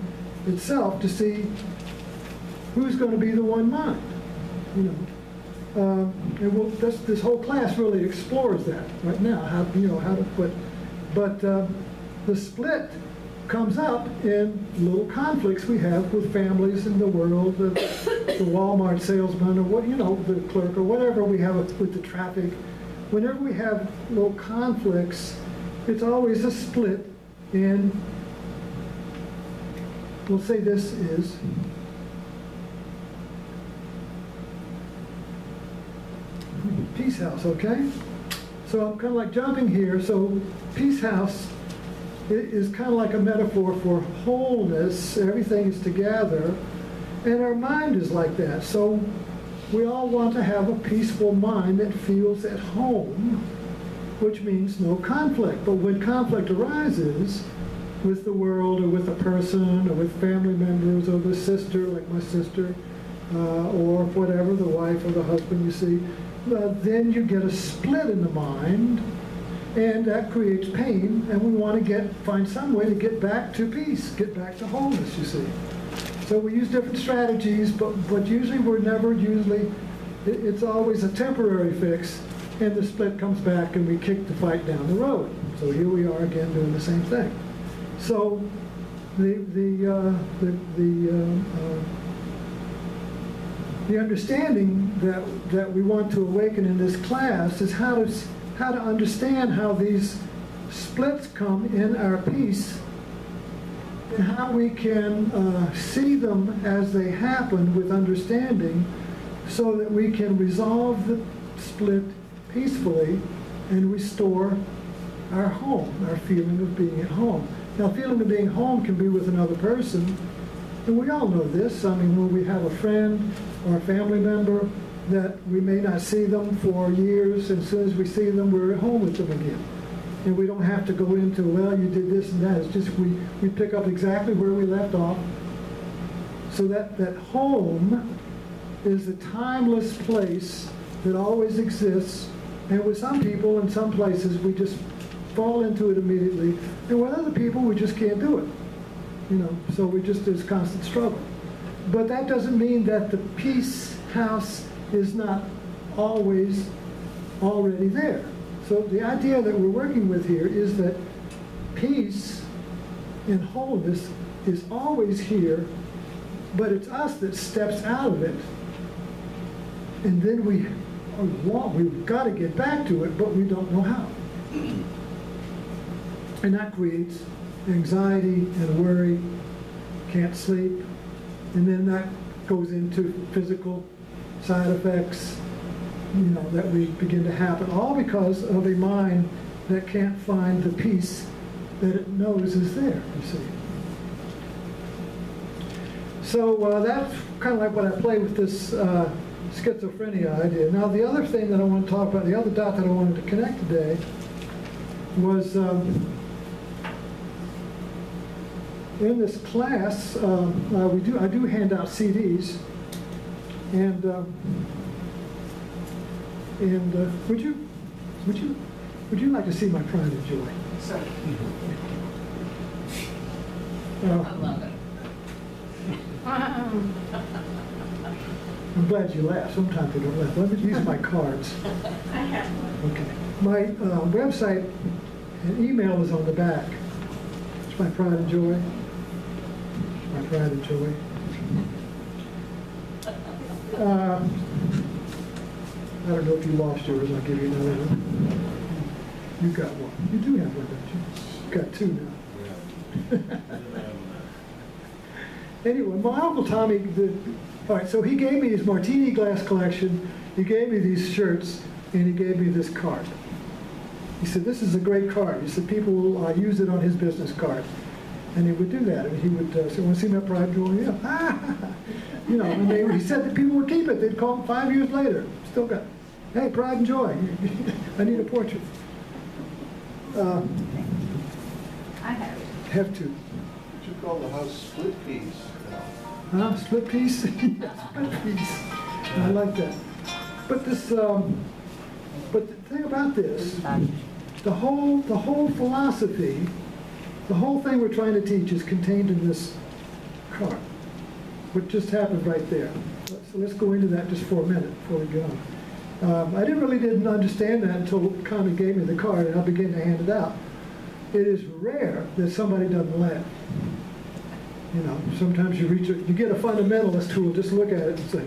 itself to see who's going to be the one mind. You know, uh, and we'll, this, this whole class really explores that right now. How you know how to put, but uh, the split comes up in little conflicts we have with families in the world, the, the Walmart salesman, or what you know, the clerk, or whatever we have with the traffic. Whenever we have little conflicts, it's always a split in we'll say this is Peace House, okay? So I'm kind of like jumping here. So Peace House is kind of like a metaphor for wholeness. Everything is together. And our mind is like that. So we all want to have a peaceful mind that feels at home, which means no conflict. But when conflict arises, with the world or with a person or with family members or the sister, like my sister, uh, or whatever, the wife or the husband you see, uh, then you get a split in the mind and that creates pain and we want to get find some way to get back to peace, get back to wholeness, you see. So we use different strategies, but, but usually we're never usually, it, it's always a temporary fix and the split comes back and we kick the fight down the road. So here we are again doing the same thing. So the the uh, the the, uh, uh, the understanding that that we want to awaken in this class is how to how to understand how these splits come in our peace and how we can uh, see them as they happen with understanding so that we can resolve the split peacefully and restore our home, our feeling of being at home. Now, feeling of being home can be with another person, and we all know this. I mean, when we have a friend or a family member that we may not see them for years, and as soon as we see them, we're at home with them again. And we don't have to go into, well, you did this and that. It's just we, we pick up exactly where we left off. So that, that home is a timeless place that always exists. And with some people in some places, we just fall into it immediately. And with other people, we just can't do it. You know, so we just, there's constant struggle. But that doesn't mean that the peace house is not always already there. So the idea that we're working with here is that peace and wholeness is always here, but it's us that steps out of it. And then we want, we've got to get back to it, but we don't know how. And that creates anxiety and worry, can't sleep, and then that goes into physical side effects, you know, that we begin to happen, all because of a mind that can't find the peace that it knows is there, you see. So uh, that's kind of like what I play with this uh, schizophrenia idea. Now, the other thing that I want to talk about, the other dot that I wanted to connect today was um, in this class, um, uh, we do I do hand out CDs, and um, and uh, would you would you would you like to see my pride and joy? Sorry. Uh, love it. I'm glad you laughed. Sometimes they don't laugh. Let me use my cards. I have one. Okay. My uh, website and email is on the back. It's my pride and joy. My pride and joy. Uh, I don't know if you lost yours. I'll give you another one. You got one. You do have one, don't you? You Got two now. Anyway, my Uncle Tommy, the, all right, so he gave me his martini glass collection, he gave me these shirts, and he gave me this card. He said, this is a great card. He said, people will uh, use it on his business card. And he would do that. And he would uh, say, want to see my pride and joy? Yeah. you know, and they, he said that people would keep it. They'd call him five years later. Still got, hey, pride and joy. I need a portrait. Uh, I have it. have to. What you call the house split piece? Huh? Split piece? Yeah, split piece. I like that. But this, um, but the thing about this, the whole, the whole philosophy, the whole thing we're trying to teach is contained in this card. What just happened right there. So let's go into that just for a minute before we go. Um, I didn't really didn't understand that until Connie gave me the card and I began to hand it out. It is rare that somebody doesn't laugh. You know, sometimes you reach, a, you get a fundamentalist who will just look at it and say,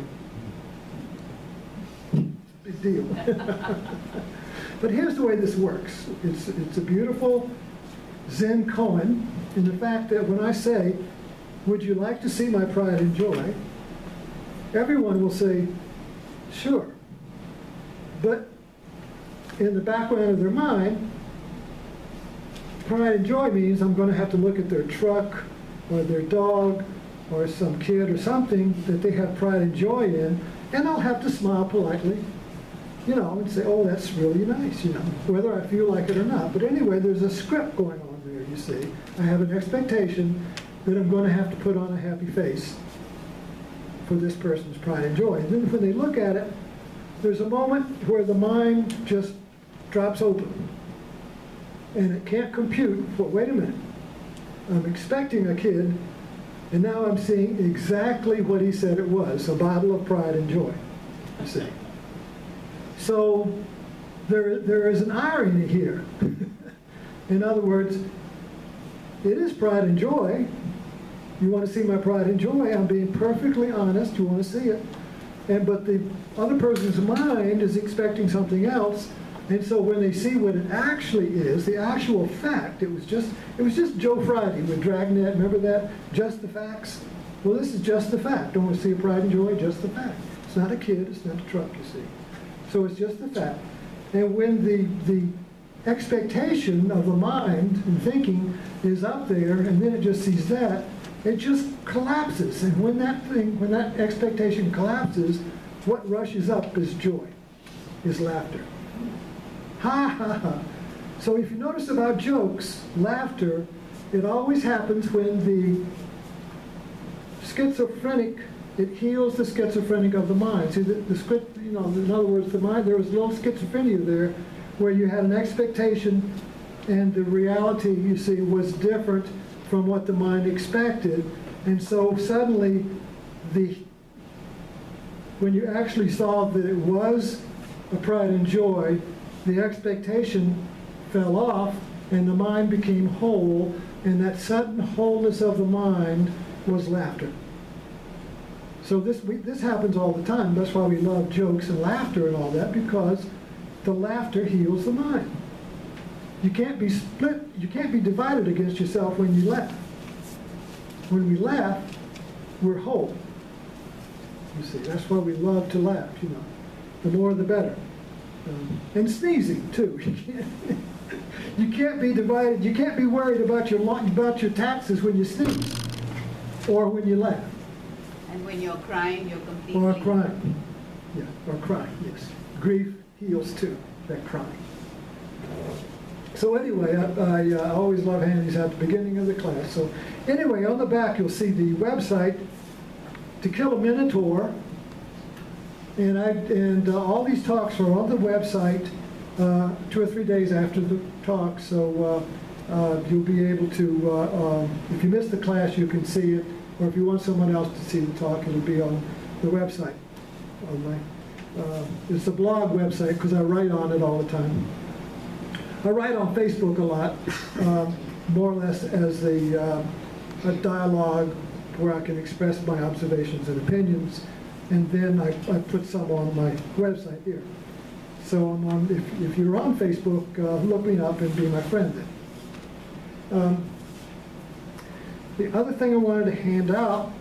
big deal. but here's the way this works. It's, it's a beautiful Zen koan in the fact that when I say, would you like to see my pride and joy? Everyone will say, sure. But in the background of their mind, pride and joy means I'm going to have to look at their truck or their dog or some kid or something that they have pride and joy in, and I'll have to smile politely, you know, and say, oh, that's really nice, you know, whether I feel like it or not. But anyway, there's a script going on you see. I have an expectation that I'm going to have to put on a happy face for this person's pride and joy. And then when they look at it, there's a moment where the mind just drops open. And it can't compute, well, wait a minute. I'm expecting a kid, and now I'm seeing exactly what he said it was, a bottle of pride and joy, you see. So there, there is an irony here. In other words, it is pride and joy. You want to see my pride and joy, I'm being perfectly honest, you want to see it. And but the other person's mind is expecting something else, and so when they see what it actually is, the actual fact, it was just it was just Joe Friday with Dragnet. Remember that? Just the facts. Well, this is just the fact. Don't want to see a pride and joy, just the fact. It's not a kid. It's not a truck. You see. So it's just the fact. And when the, the expectation of the mind and thinking is up there, and then it just sees that, it just collapses. And when that thing, when that expectation collapses, what rushes up is joy, is laughter. Ha ha ha. So if you notice about jokes, laughter, it always happens when the schizophrenic, it heals the schizophrenic of the mind. See, the, the script, you know, in other words, the mind, there was little schizophrenia there where you had an expectation and the reality, you see, was different from what the mind expected. And so suddenly, the when you actually saw that it was a pride and joy, the expectation fell off and the mind became whole, and that sudden wholeness of the mind was laughter. So this, we, this happens all the time. That's why we love jokes and laughter and all that, because the laughter heals the mind. You can't be split, you can't be divided against yourself when you laugh. When we laugh, we're whole. You see, that's why we love to laugh, you know. The more the better. Um, and sneezing, too. You can't, you can't be divided, you can't be worried about your, about your taxes when you sneeze or when you laugh. And when you're crying, you're completely. Or crying. Yeah, or crying, yes. Grief heals too, that crying. So anyway, I, I uh, always love handing these out at the beginning of the class. So anyway, on the back you'll see the website to kill a minotaur. And I and uh, all these talks are on the website uh, two or three days after the talk. So uh, uh, you'll be able to, uh, um, if you missed the class, you can see it. Or if you want someone else to see the talk, it'll be on the website. On my, uh, it's a blog website because I write on it all the time. I write on Facebook a lot, um, more or less as a, uh, a dialogue where I can express my observations and opinions, and then I, I put some on my website here. So on, if, if you're on Facebook, uh, look me up and be my friend. Um, the other thing I wanted to hand out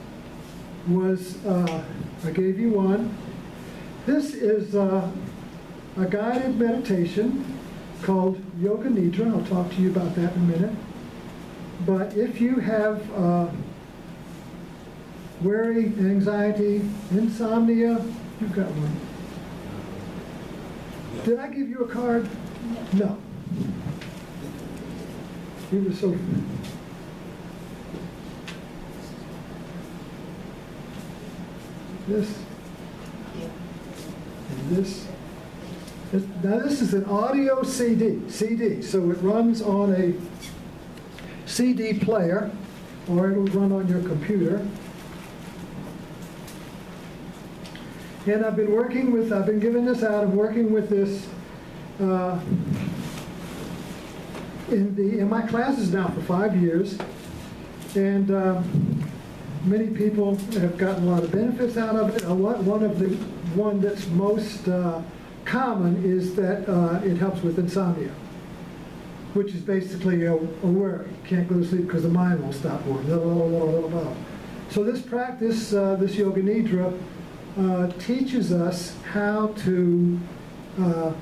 was, uh, I gave you one. This is uh, a guided meditation called Yoga Nidra. I'll talk to you about that in a minute. But if you have uh, worry, anxiety, insomnia, you've got one. Did I give you a card? No. You were so. This this. This- Now, this is an audio CD, CD, so it runs on a CD player, or it'll run on your computer. And I've been working with, I've been giving this out, I'm working with this uh, in the, in my classes now for five years. And um, many people have gotten a lot of benefits out of it. One one of the, one that's most uh, common is that uh, it helps with insomnia, which is basically a, a worry. You Can't go to sleep because the mind won't stop blah, blah, blah, blah. So this practice, uh, this Yoga Nidra, uh, teaches us how to uh,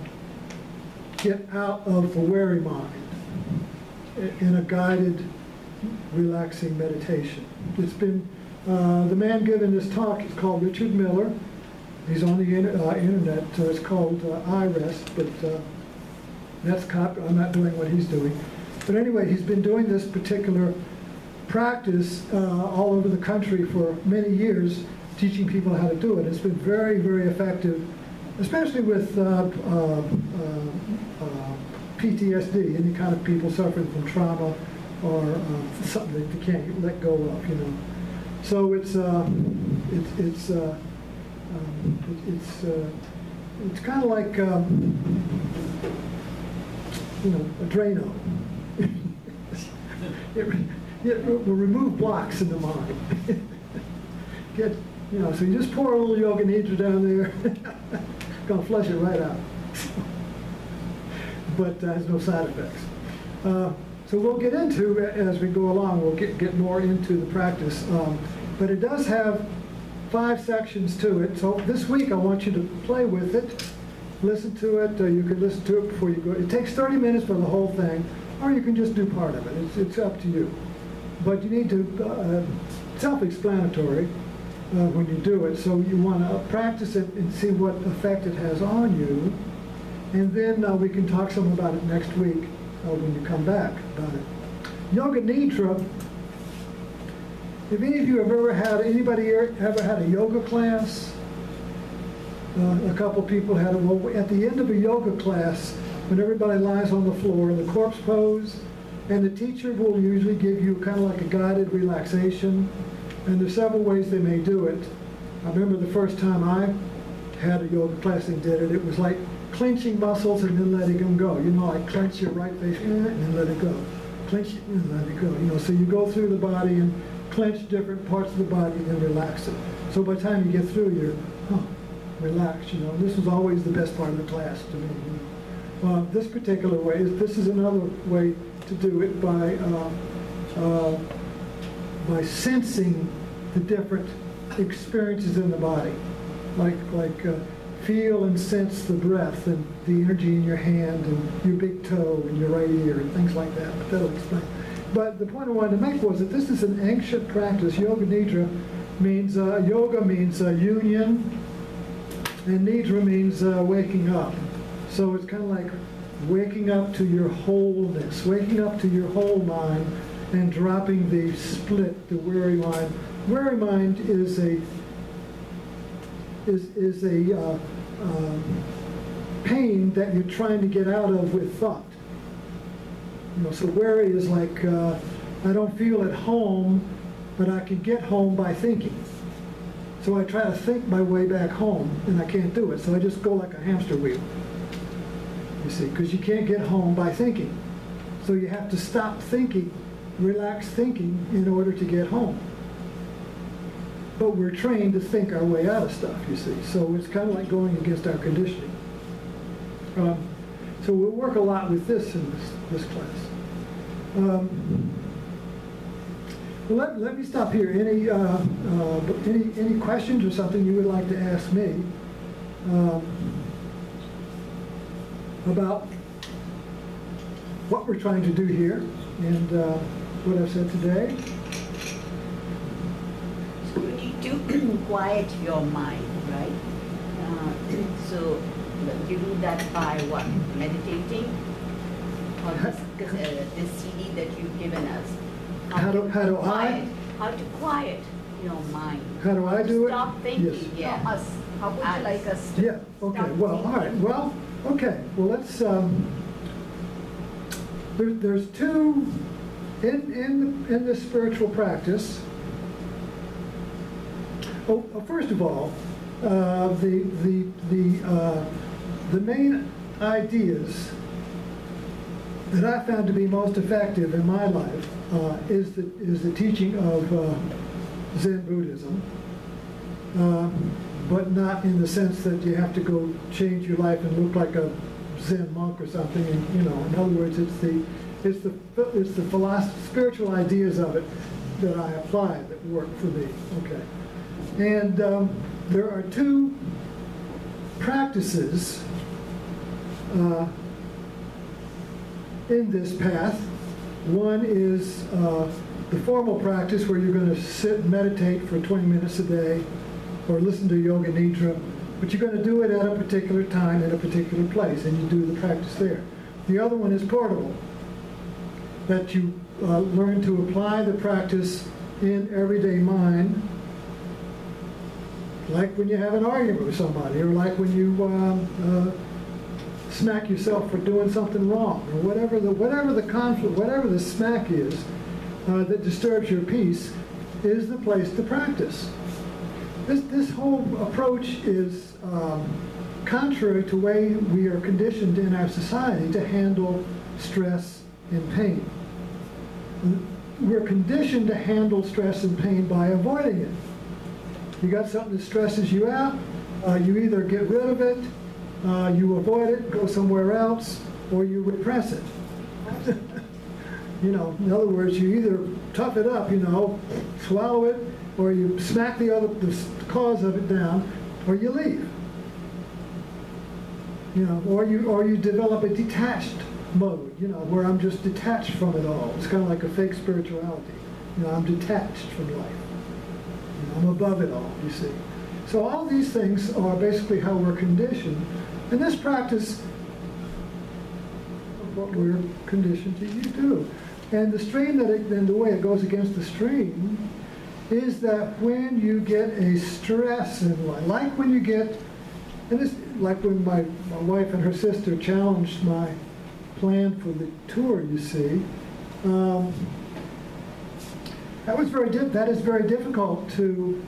get out of the wary mind in a guided, relaxing meditation. It's been, uh, the man giving this talk is called Richard Miller. He's on the inter- uh, internet, so it's called uh, iRest, but uh, that's cop, I'm not doing what he's doing. But anyway, he's been doing this particular practice uh, all over the country for many years, teaching people how to do it. It's been very, very effective, especially with uh, uh, uh, uh, PTSD, any kind of people suffering from trauma or uh, something that they can't let go of, you know. So it's, uh, it's, it's, uh, um, it- it's, uh, it's kind of like, um, you know, a Drano. It, it will remove blocks in the mind. Get, you know, so you just pour a little yoga nidra down there, gonna flush it right out. But uh, has no side effects. Uh, So we'll get into, as we go along, we'll get, get more into the practice. Um, But it does have five sections to it. So this week, I want you to play with it listen to it, or you can listen to it before you go. It takes 30 minutes for the whole thing, or you can just do part of it. It's, it's up to you. But you need to, uh, self-explanatory uh, when you do it, so you want to practice it and see what effect it has on you. And then uh, we can talk some about it next week uh, when you come back about it. Yoga Nidra, if any of you have ever had, anybody ever had a yoga class? Uh, a couple people had it. Well, at the end of a yoga class, when everybody lies on the floor in the corpse pose, and the teacher will usually give you kind of like a guided relaxation, and there's several ways they may do it. I remember the first time I had a yoga class and did it, it was like clenching muscles and then letting them go. You know, like clench your right face and then let it go. Clench it and let it go. You know, so you go through the body and clench different parts of the body and then relax it. So by the time you get through, you're, huh, relaxed, you know. This was always the best part of the class to me. You know. Uh, this particular way, is this is another way to do it by, uh, uh, by sensing the different experiences in the body. Like, like uh, feel and sense the breath and the energy in your hand and your big toe and your right ear and things like that. But that'll explain. But the point I wanted to make was that this is an ancient practice. Yoga Nidra means, uh, yoga means uh, union, and Nidra means uh, waking up. So it's kind of like waking up to your wholeness, waking up to your whole mind and dropping the split, the weary mind. Weary mind is a is, is a uh, um, pain that you're trying to get out of with thought. You know, so weary is like, uh, I don't feel at home, but I can get home by thinking. So I try to think my way back home, and I can't do it. So I just go like a hamster wheel. You see, because you can't get home by thinking. So you have to stop thinking, relax thinking in order to get home. But we're trained to think our way out of stuff, you see. So it's kind of like going against our conditioning. Um, so we'll work a lot with this in this, this class. Um, well, let, let me stop here. Any, uh, uh, any, any questions or something you would like to ask me um, about what we're trying to do here and uh, what I've said today? So you need to quiet your mind, right? Uh, so you do that by what? Meditating? on this, uh, this CD that you've given us? How do- to how do I- quiet- How to quiet your mind? How do I do it? Stop thinking, Yes. yeah. Us. How would Us. you like us to? Yeah, okay, stop well, thinking? all right, well, okay, well, let's, um, there, there's two, in, in, in this spiritual practice, oh, uh, first of all, uh, the, the, the, uh, the main ideas that I found to be most effective in my life uh, is the, is the teaching of uh, Zen Buddhism uh, but not in the sense that you have to go change your life and look like a Zen monk or something. And you know, in other words, it's the it's the it's the philosophy, spiritual ideas of it that I apply that work for me. Okay, and um, there are two practices uh, in this path. One is uh, the formal practice where you're going to sit and meditate for 20 minutes a day or listen to Yoga Nidra, but you're going to do it at a particular time in a particular place, and you do the practice there. The other one is portable, that you uh, learn to apply the practice in everyday mind, like when you have an argument with somebody, or like when you um, uh, smack yourself for doing something wrong, or whatever the whatever the conflict, whatever the smack is uh, that disturbs your peace, is the place to practice. This, this whole approach is um, contrary to the way we are conditioned in our society to handle stress and pain. We're conditioned to handle stress and pain by avoiding it. You got something that stresses you out, uh, you either get rid of it, uh, you avoid it, go somewhere else, or you repress it. you know, in other words, you either tough it up, you know, swallow it, or you smack the other the cause of it down, or you leave. You know, or you, or you develop a detached mode, you know, where I'm just detached from it all. It's kind of like a fake spirituality. You know, I'm detached from life. You know, I'm above it all, you see. So all these things are basically how we're conditioned. And this practice of what we're conditioned to do. And the strain that it, and the way it goes against the strain is that when you get a stress in life, like when you get, and it's like when my, my wife and her sister challenged my plan for the tour, you see, um, that was very, that is very difficult to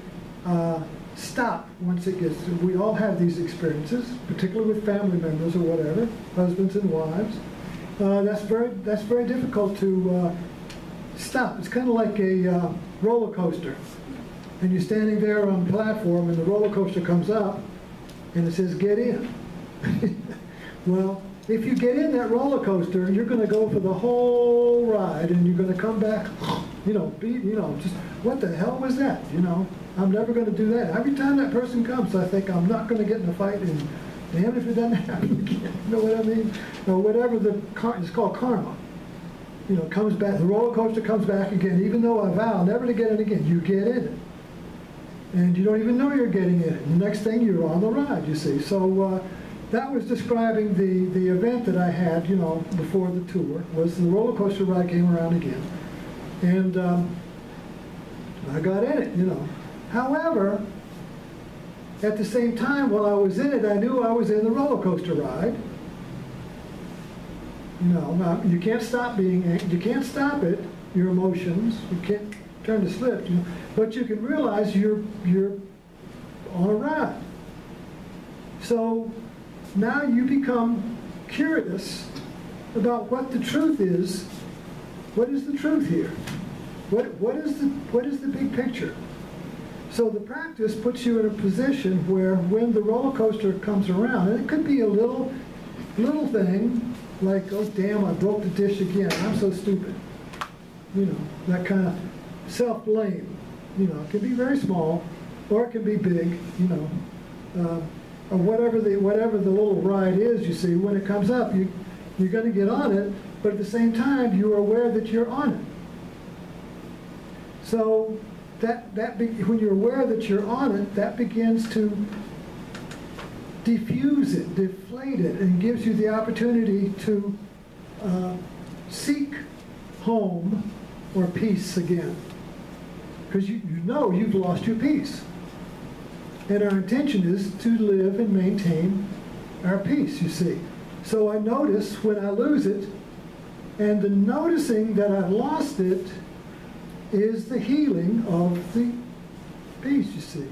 uh, stop once it gets, we all have these experiences, particularly with family members or whatever, husbands and wives. Uh, that's very, that's very difficult to uh, stop. It's kind of like a uh, roller coaster. And you're standing there on the platform and the roller coaster comes up and it says, get in. well, if you get in that roller coaster, you're going to go for the whole ride and you're going to come back, you know, be, you know, just what the hell was that? You know, I'm never going to do that. Every time that person comes, I think I'm not going to get in a fight and damn if it doesn't happen again. You know what I mean? Or whatever the, car- it's called karma you know, comes back, the roller coaster comes back again, even though I vow never to get in again, you get in it. And you don't even know you're getting in it. The next thing, you're on the ride, you see. So uh, that was describing the, the event that I had, you know, before the tour, was the roller coaster ride came around again. And um, I got in it, you know. However, at the same time, while I was in it, I knew I was in the roller coaster ride. No, no, you can't stop being, you can't stop it, your emotions, you can't turn the slip, you know, but you can realize you're, you're on a ride. So now you become curious about what the truth is. What is the truth here? What, what is the, what is the big picture? So the practice puts you in a position where when the roller coaster comes around, and it could be a little, little thing, like, oh damn, I broke the dish again, I'm so stupid. You know, that kind of self-blame. You know, it can be very small, or it can be big, you know. Uh, or whatever the, whatever the little ride is, you see, when it comes up, you, you're gonna get on it, but at the same time, you're aware that you're on it. So that, that be, when you're aware that you're on it, that begins to diffuse it, deflate it, and gives you the opportunity to uh, seek home or peace again. Because you, you know you've lost your peace. And our intention is to live and maintain our peace, you see. So I notice when I lose it, and the noticing that I've lost it is the healing of the peace, you see.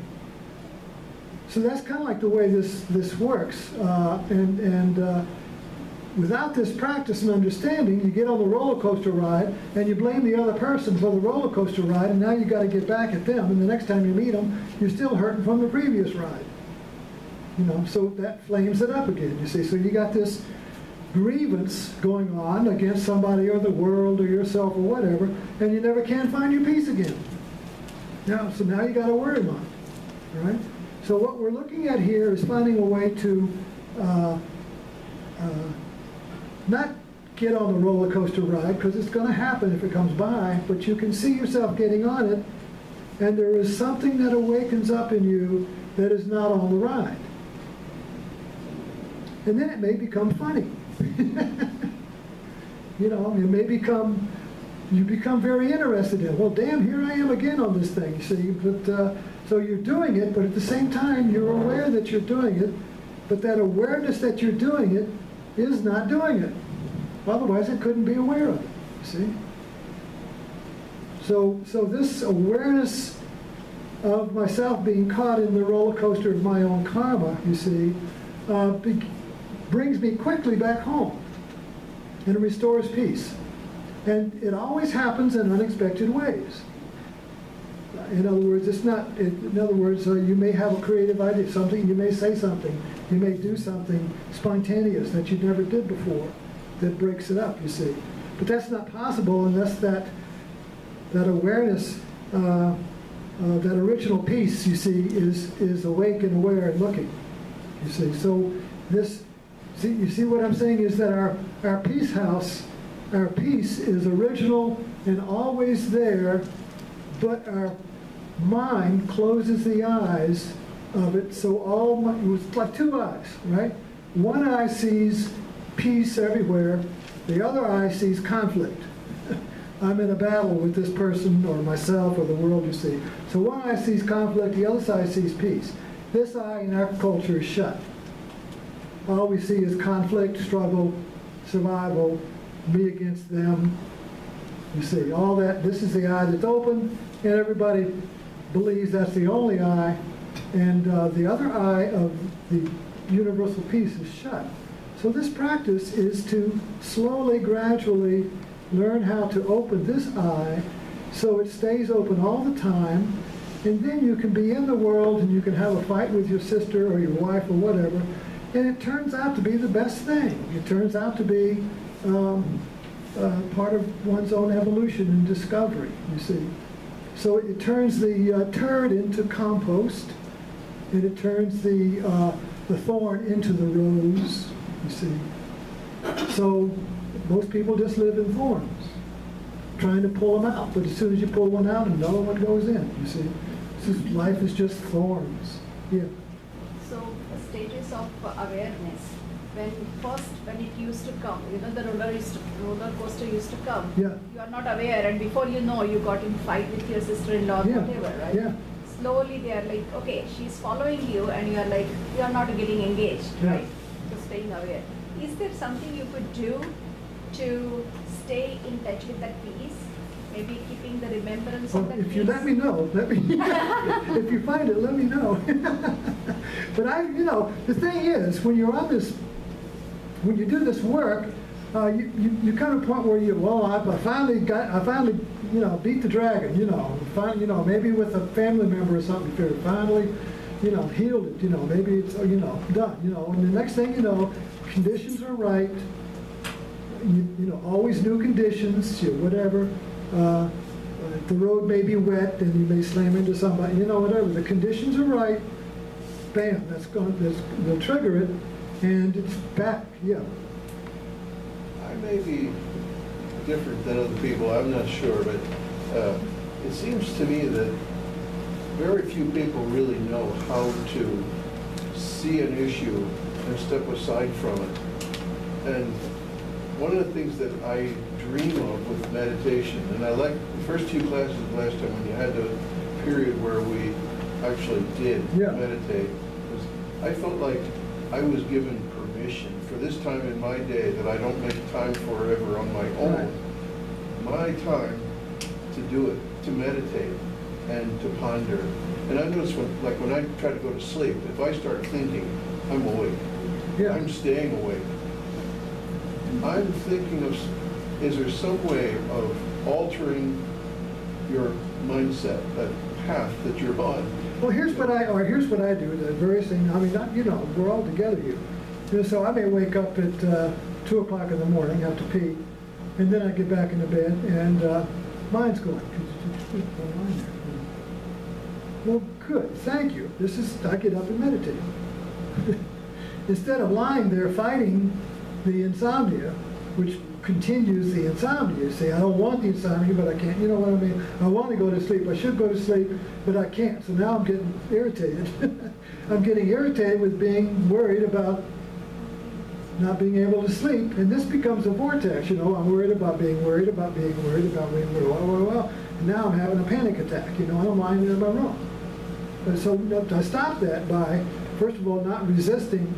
So that's kind of like the way this, this works. Uh, and and uh, without this practice and understanding, you get on the roller coaster ride and you blame the other person for the roller coaster ride, and now you got to get back at them. And the next time you meet them, you're still hurting from the previous ride. You know, so that flames it up again. You see, so you got this grievance going on against somebody or the world or yourself or whatever, and you never can find your peace again. Now, so now you got to worry about right? So what we're looking at here is finding a way to uh, uh, not get on the roller coaster ride because it's going to happen if it comes by, but you can see yourself getting on it, and there is something that awakens up in you that is not on the ride. And then it may become funny. you know, it may become, you become very interested in, well, damn, here I am again on this thing, you see. But, uh, so you're doing it, but at the same time, you're aware that you're doing it, but that awareness that you're doing it is not doing it. Otherwise, it couldn't be aware of it, you see. So, so this awareness of myself being caught in the roller coaster of my own karma, you see, uh, brings me quickly back home and it restores peace. And it always happens in unexpected ways. In other words, it's not, in other words, uh, you may have a creative idea, something, you may say something, you may do something spontaneous that you never did before that breaks it up, you see. But that's not possible unless that, that awareness, uh, uh, that original piece, you see, is, is awake and aware and looking, you see. So this See, you see what I'm saying is that our, our peace house, our peace is original and always there, but our mind closes the eyes of it, so all, my- it was like two eyes, right? One eye sees peace everywhere, the other eye sees conflict. I'm in a battle with this person or myself or the world you see. So one eye sees conflict, the other side sees peace. This eye in our culture is shut. All we see is conflict, struggle, survival, me against them. You see, all that, this is the eye that's open, and everybody believes that's the only eye, and uh, the other eye of the universal peace is shut. So this practice is to slowly, gradually learn how to open this eye so it stays open all the time, and then you can be in the world and you can have a fight with your sister or your wife or whatever, and it turns out to be the best thing. It turns out to be um, uh, part of one's own evolution and discovery, you see. So it turns the uh, turd into compost, and it turns the, uh, the thorn into the rose, you see. So most people just live in thorns, trying to pull them out. But as soon as you pull one out, another one goes in, you see. Is, life is just thorns. Yeah. Of awareness, when first, when it used to come, you know, the roller used to, roller coaster used to come. Yeah. You are not aware and before you know, you got in fight with your sister-in-law, or Yeah, whatever, right? yeah. Slowly they are like, okay, she's following you and you are like, you are not getting engaged, Yeah. right? So staying aware. Is there something you could do to stay in touch with that peace? Maybe keeping the remembrance Well, of that if you let me know, let me, if you find it, let me know. But I, you know, the thing is, when you're on this, when you do this work, uh, you, you, you come to a point where you, well, I, I finally got, I finally, you know, beat the dragon, you know, finally, you know, maybe with a family member or something, you finally, you know, healed it, you know, maybe it's, you know, done, you know, and the next thing you know, conditions are right, you, you know, always new conditions, you know, whatever. Uh, uh, the road may be wet and you may slam into somebody, you know, whatever. The conditions are right, bam, that's going, that's, they'll trigger it, and it's back, yeah. I may be different than other people, I'm not sure, but uh, it seems to me that very few people really know how to see an issue and step aside from it. And one of the things that I dream of with meditation, and I like the first two classes last time when you had the period where we actually did Yeah. meditate, was I felt like I was given permission for this time in my day that I don't make time forever on my own. My time to do it, to meditate and to ponder. And I notice when, like when I try to go to sleep, if I start thinking, I'm awake. Yeah. I'm staying awake. I'm thinking of, is there some way of altering your mindset, that path that you're on? Well, here's what I, or here's what I do, the various things, I mean, not, you know, we're all together here. You so I may wake up at uh, two o'clock in the morning, have to pee, and then I get back into bed, and uh, mine's going. Well, good, thank you. This is, I get up and meditate. Instead of lying there fighting the insomnia, which continues the insomnia. You see, I don't want the insomnia, but I can't, you know what I mean? I want to go to sleep, I should go to sleep, but I can't. So now I'm getting irritated. I'm getting irritated with being worried about not being able to sleep, and this becomes a vortex, you know, I'm worried about being worried about being worried about being worried, well, well, well, and now I'm having a panic attack, you know, and I'm lying my room. And so I stop that by, first of all, not resisting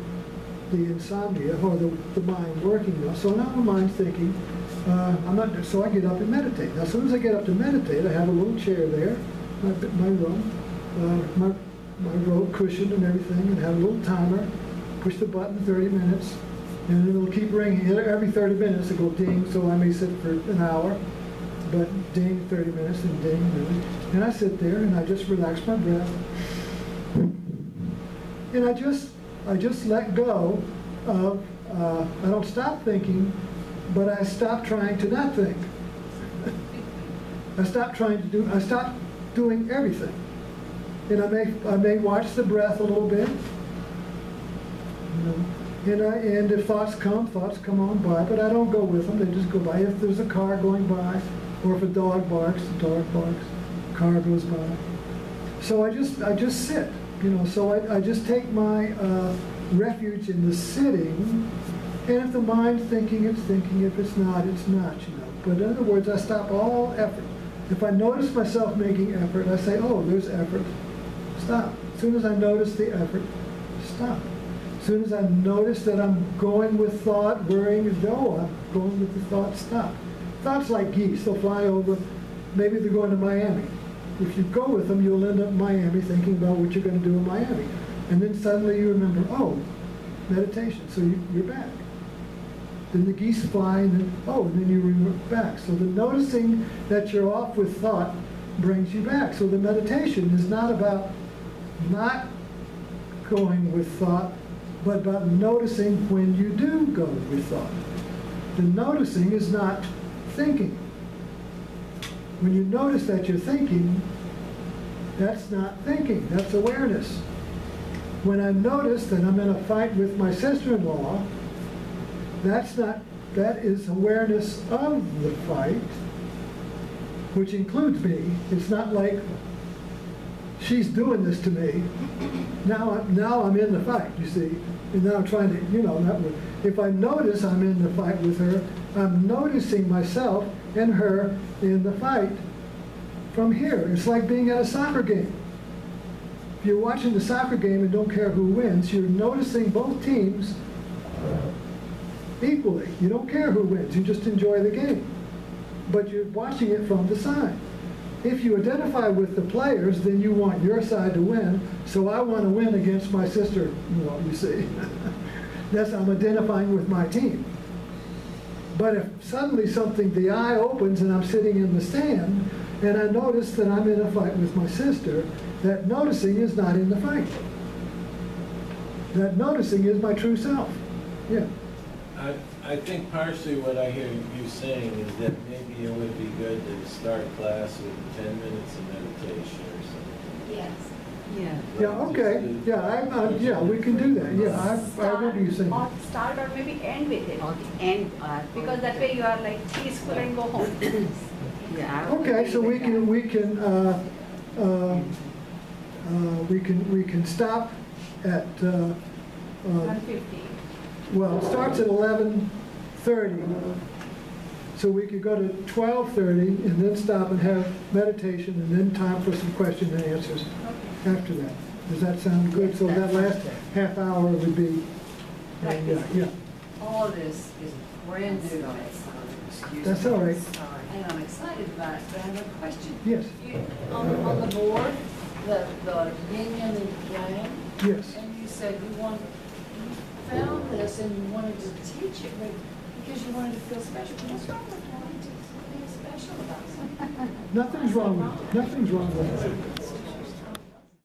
the insomnia or the, the mind working. So now my mind's thinking, uh, I'm not, so I get up and meditate. Now, as soon as I get up to meditate, I have a little chair there, my, my room, uh, my, my robe cushioned and everything, and have a little timer, push the button 30 minutes, and it'll keep ringing. Every 30 minutes it'll go ding, so I may sit for an hour, but ding 30 minutes and ding, and, and I sit there and I just relax my breath. And I just, I just let go of, uh, I don't stop thinking, but I stop trying to not think. I stop trying to do, I stop doing everything. And I may, I may watch the breath a little bit. You know, And I, and if thoughts come, thoughts come on by, but I don't go with them, they just go by. If there's a car going by, or if a dog barks, the dog barks, car goes by. So I just, I just sit, you know, so I, I just take my uh, refuge in the sitting, and if the mind's thinking, it's thinking, if it's not, it's not, you know. But in other words, I stop all effort. If I notice myself making effort, I say, oh, there's effort, stop. As soon as I notice the effort, stop. As soon as I notice that I'm going with thought, worrying, oh, I'm going with the thought, stop. Thoughts like geese, they'll fly over, maybe they're going to Miami. If you go with them, you'll end up in Miami thinking about what you're going to do in Miami. And then suddenly you remember, oh, meditation, so you, you're back. Then the geese fly, and then, oh, and then you remember back. So the noticing that you're off with thought brings you back. So the meditation is not about not going with thought, but about noticing when you do go with thought. The noticing is not thinking. When you notice that you're thinking, that's not thinking, that's awareness. When I notice that I'm in a fight with my sister-in-law, that's not, that is awareness of the fight, which includes me. It's not like she's doing this to me. Now, now I'm in the fight, you see. And now I'm trying to, you know, if I notice I'm in the fight with her, I'm noticing myself and her in the fight from here. It's like being at a soccer game. If you're watching the soccer game and don't care who wins, you're noticing both teams equally. You don't care who wins, you just enjoy the game. But you're watching it from the side. If you identify with the players, then you want your side to win. So I want to win against my sister, well, you see. That's, I'm identifying with my team. But if suddenly something, the eye opens and I'm sitting in the stand, and I notice that I'm in a fight with my sister, that noticing is not in the fight. That noticing is my true self. Yeah. I, I think partially what I hear you saying is that maybe it would be good to start class with ten minutes of meditation or something. Yes. Yeah. Yeah, okay. Yeah, I, I, yeah, we can do that. Yeah, I, I remember you saying. Or start or maybe end with it. Or end. uh, Because that way you are like peaceful and go home. Yeah. I would Okay, agree so with we that. can, we can, uh, uh, uh, we can, we can stop at, uh, uh, One fifty. Well, it starts at eleven thirty. So we could go to twelve thirty and then stop and have meditation and then time for some question and answers after that. Does that sound good? So that last half hour would be, uh, yeah, yeah. All this is brand new to me. Excuse That's me. all right. And I'm excited about it, but I have a question. Yes, You, on, on the board, the, the yin and the yang, yes. and you said you want, found this and you wanted to teach it, but because you wanted to feel special. What's wrong with wanting to special about something? Nothing's wrong with, nothing's wrong with it.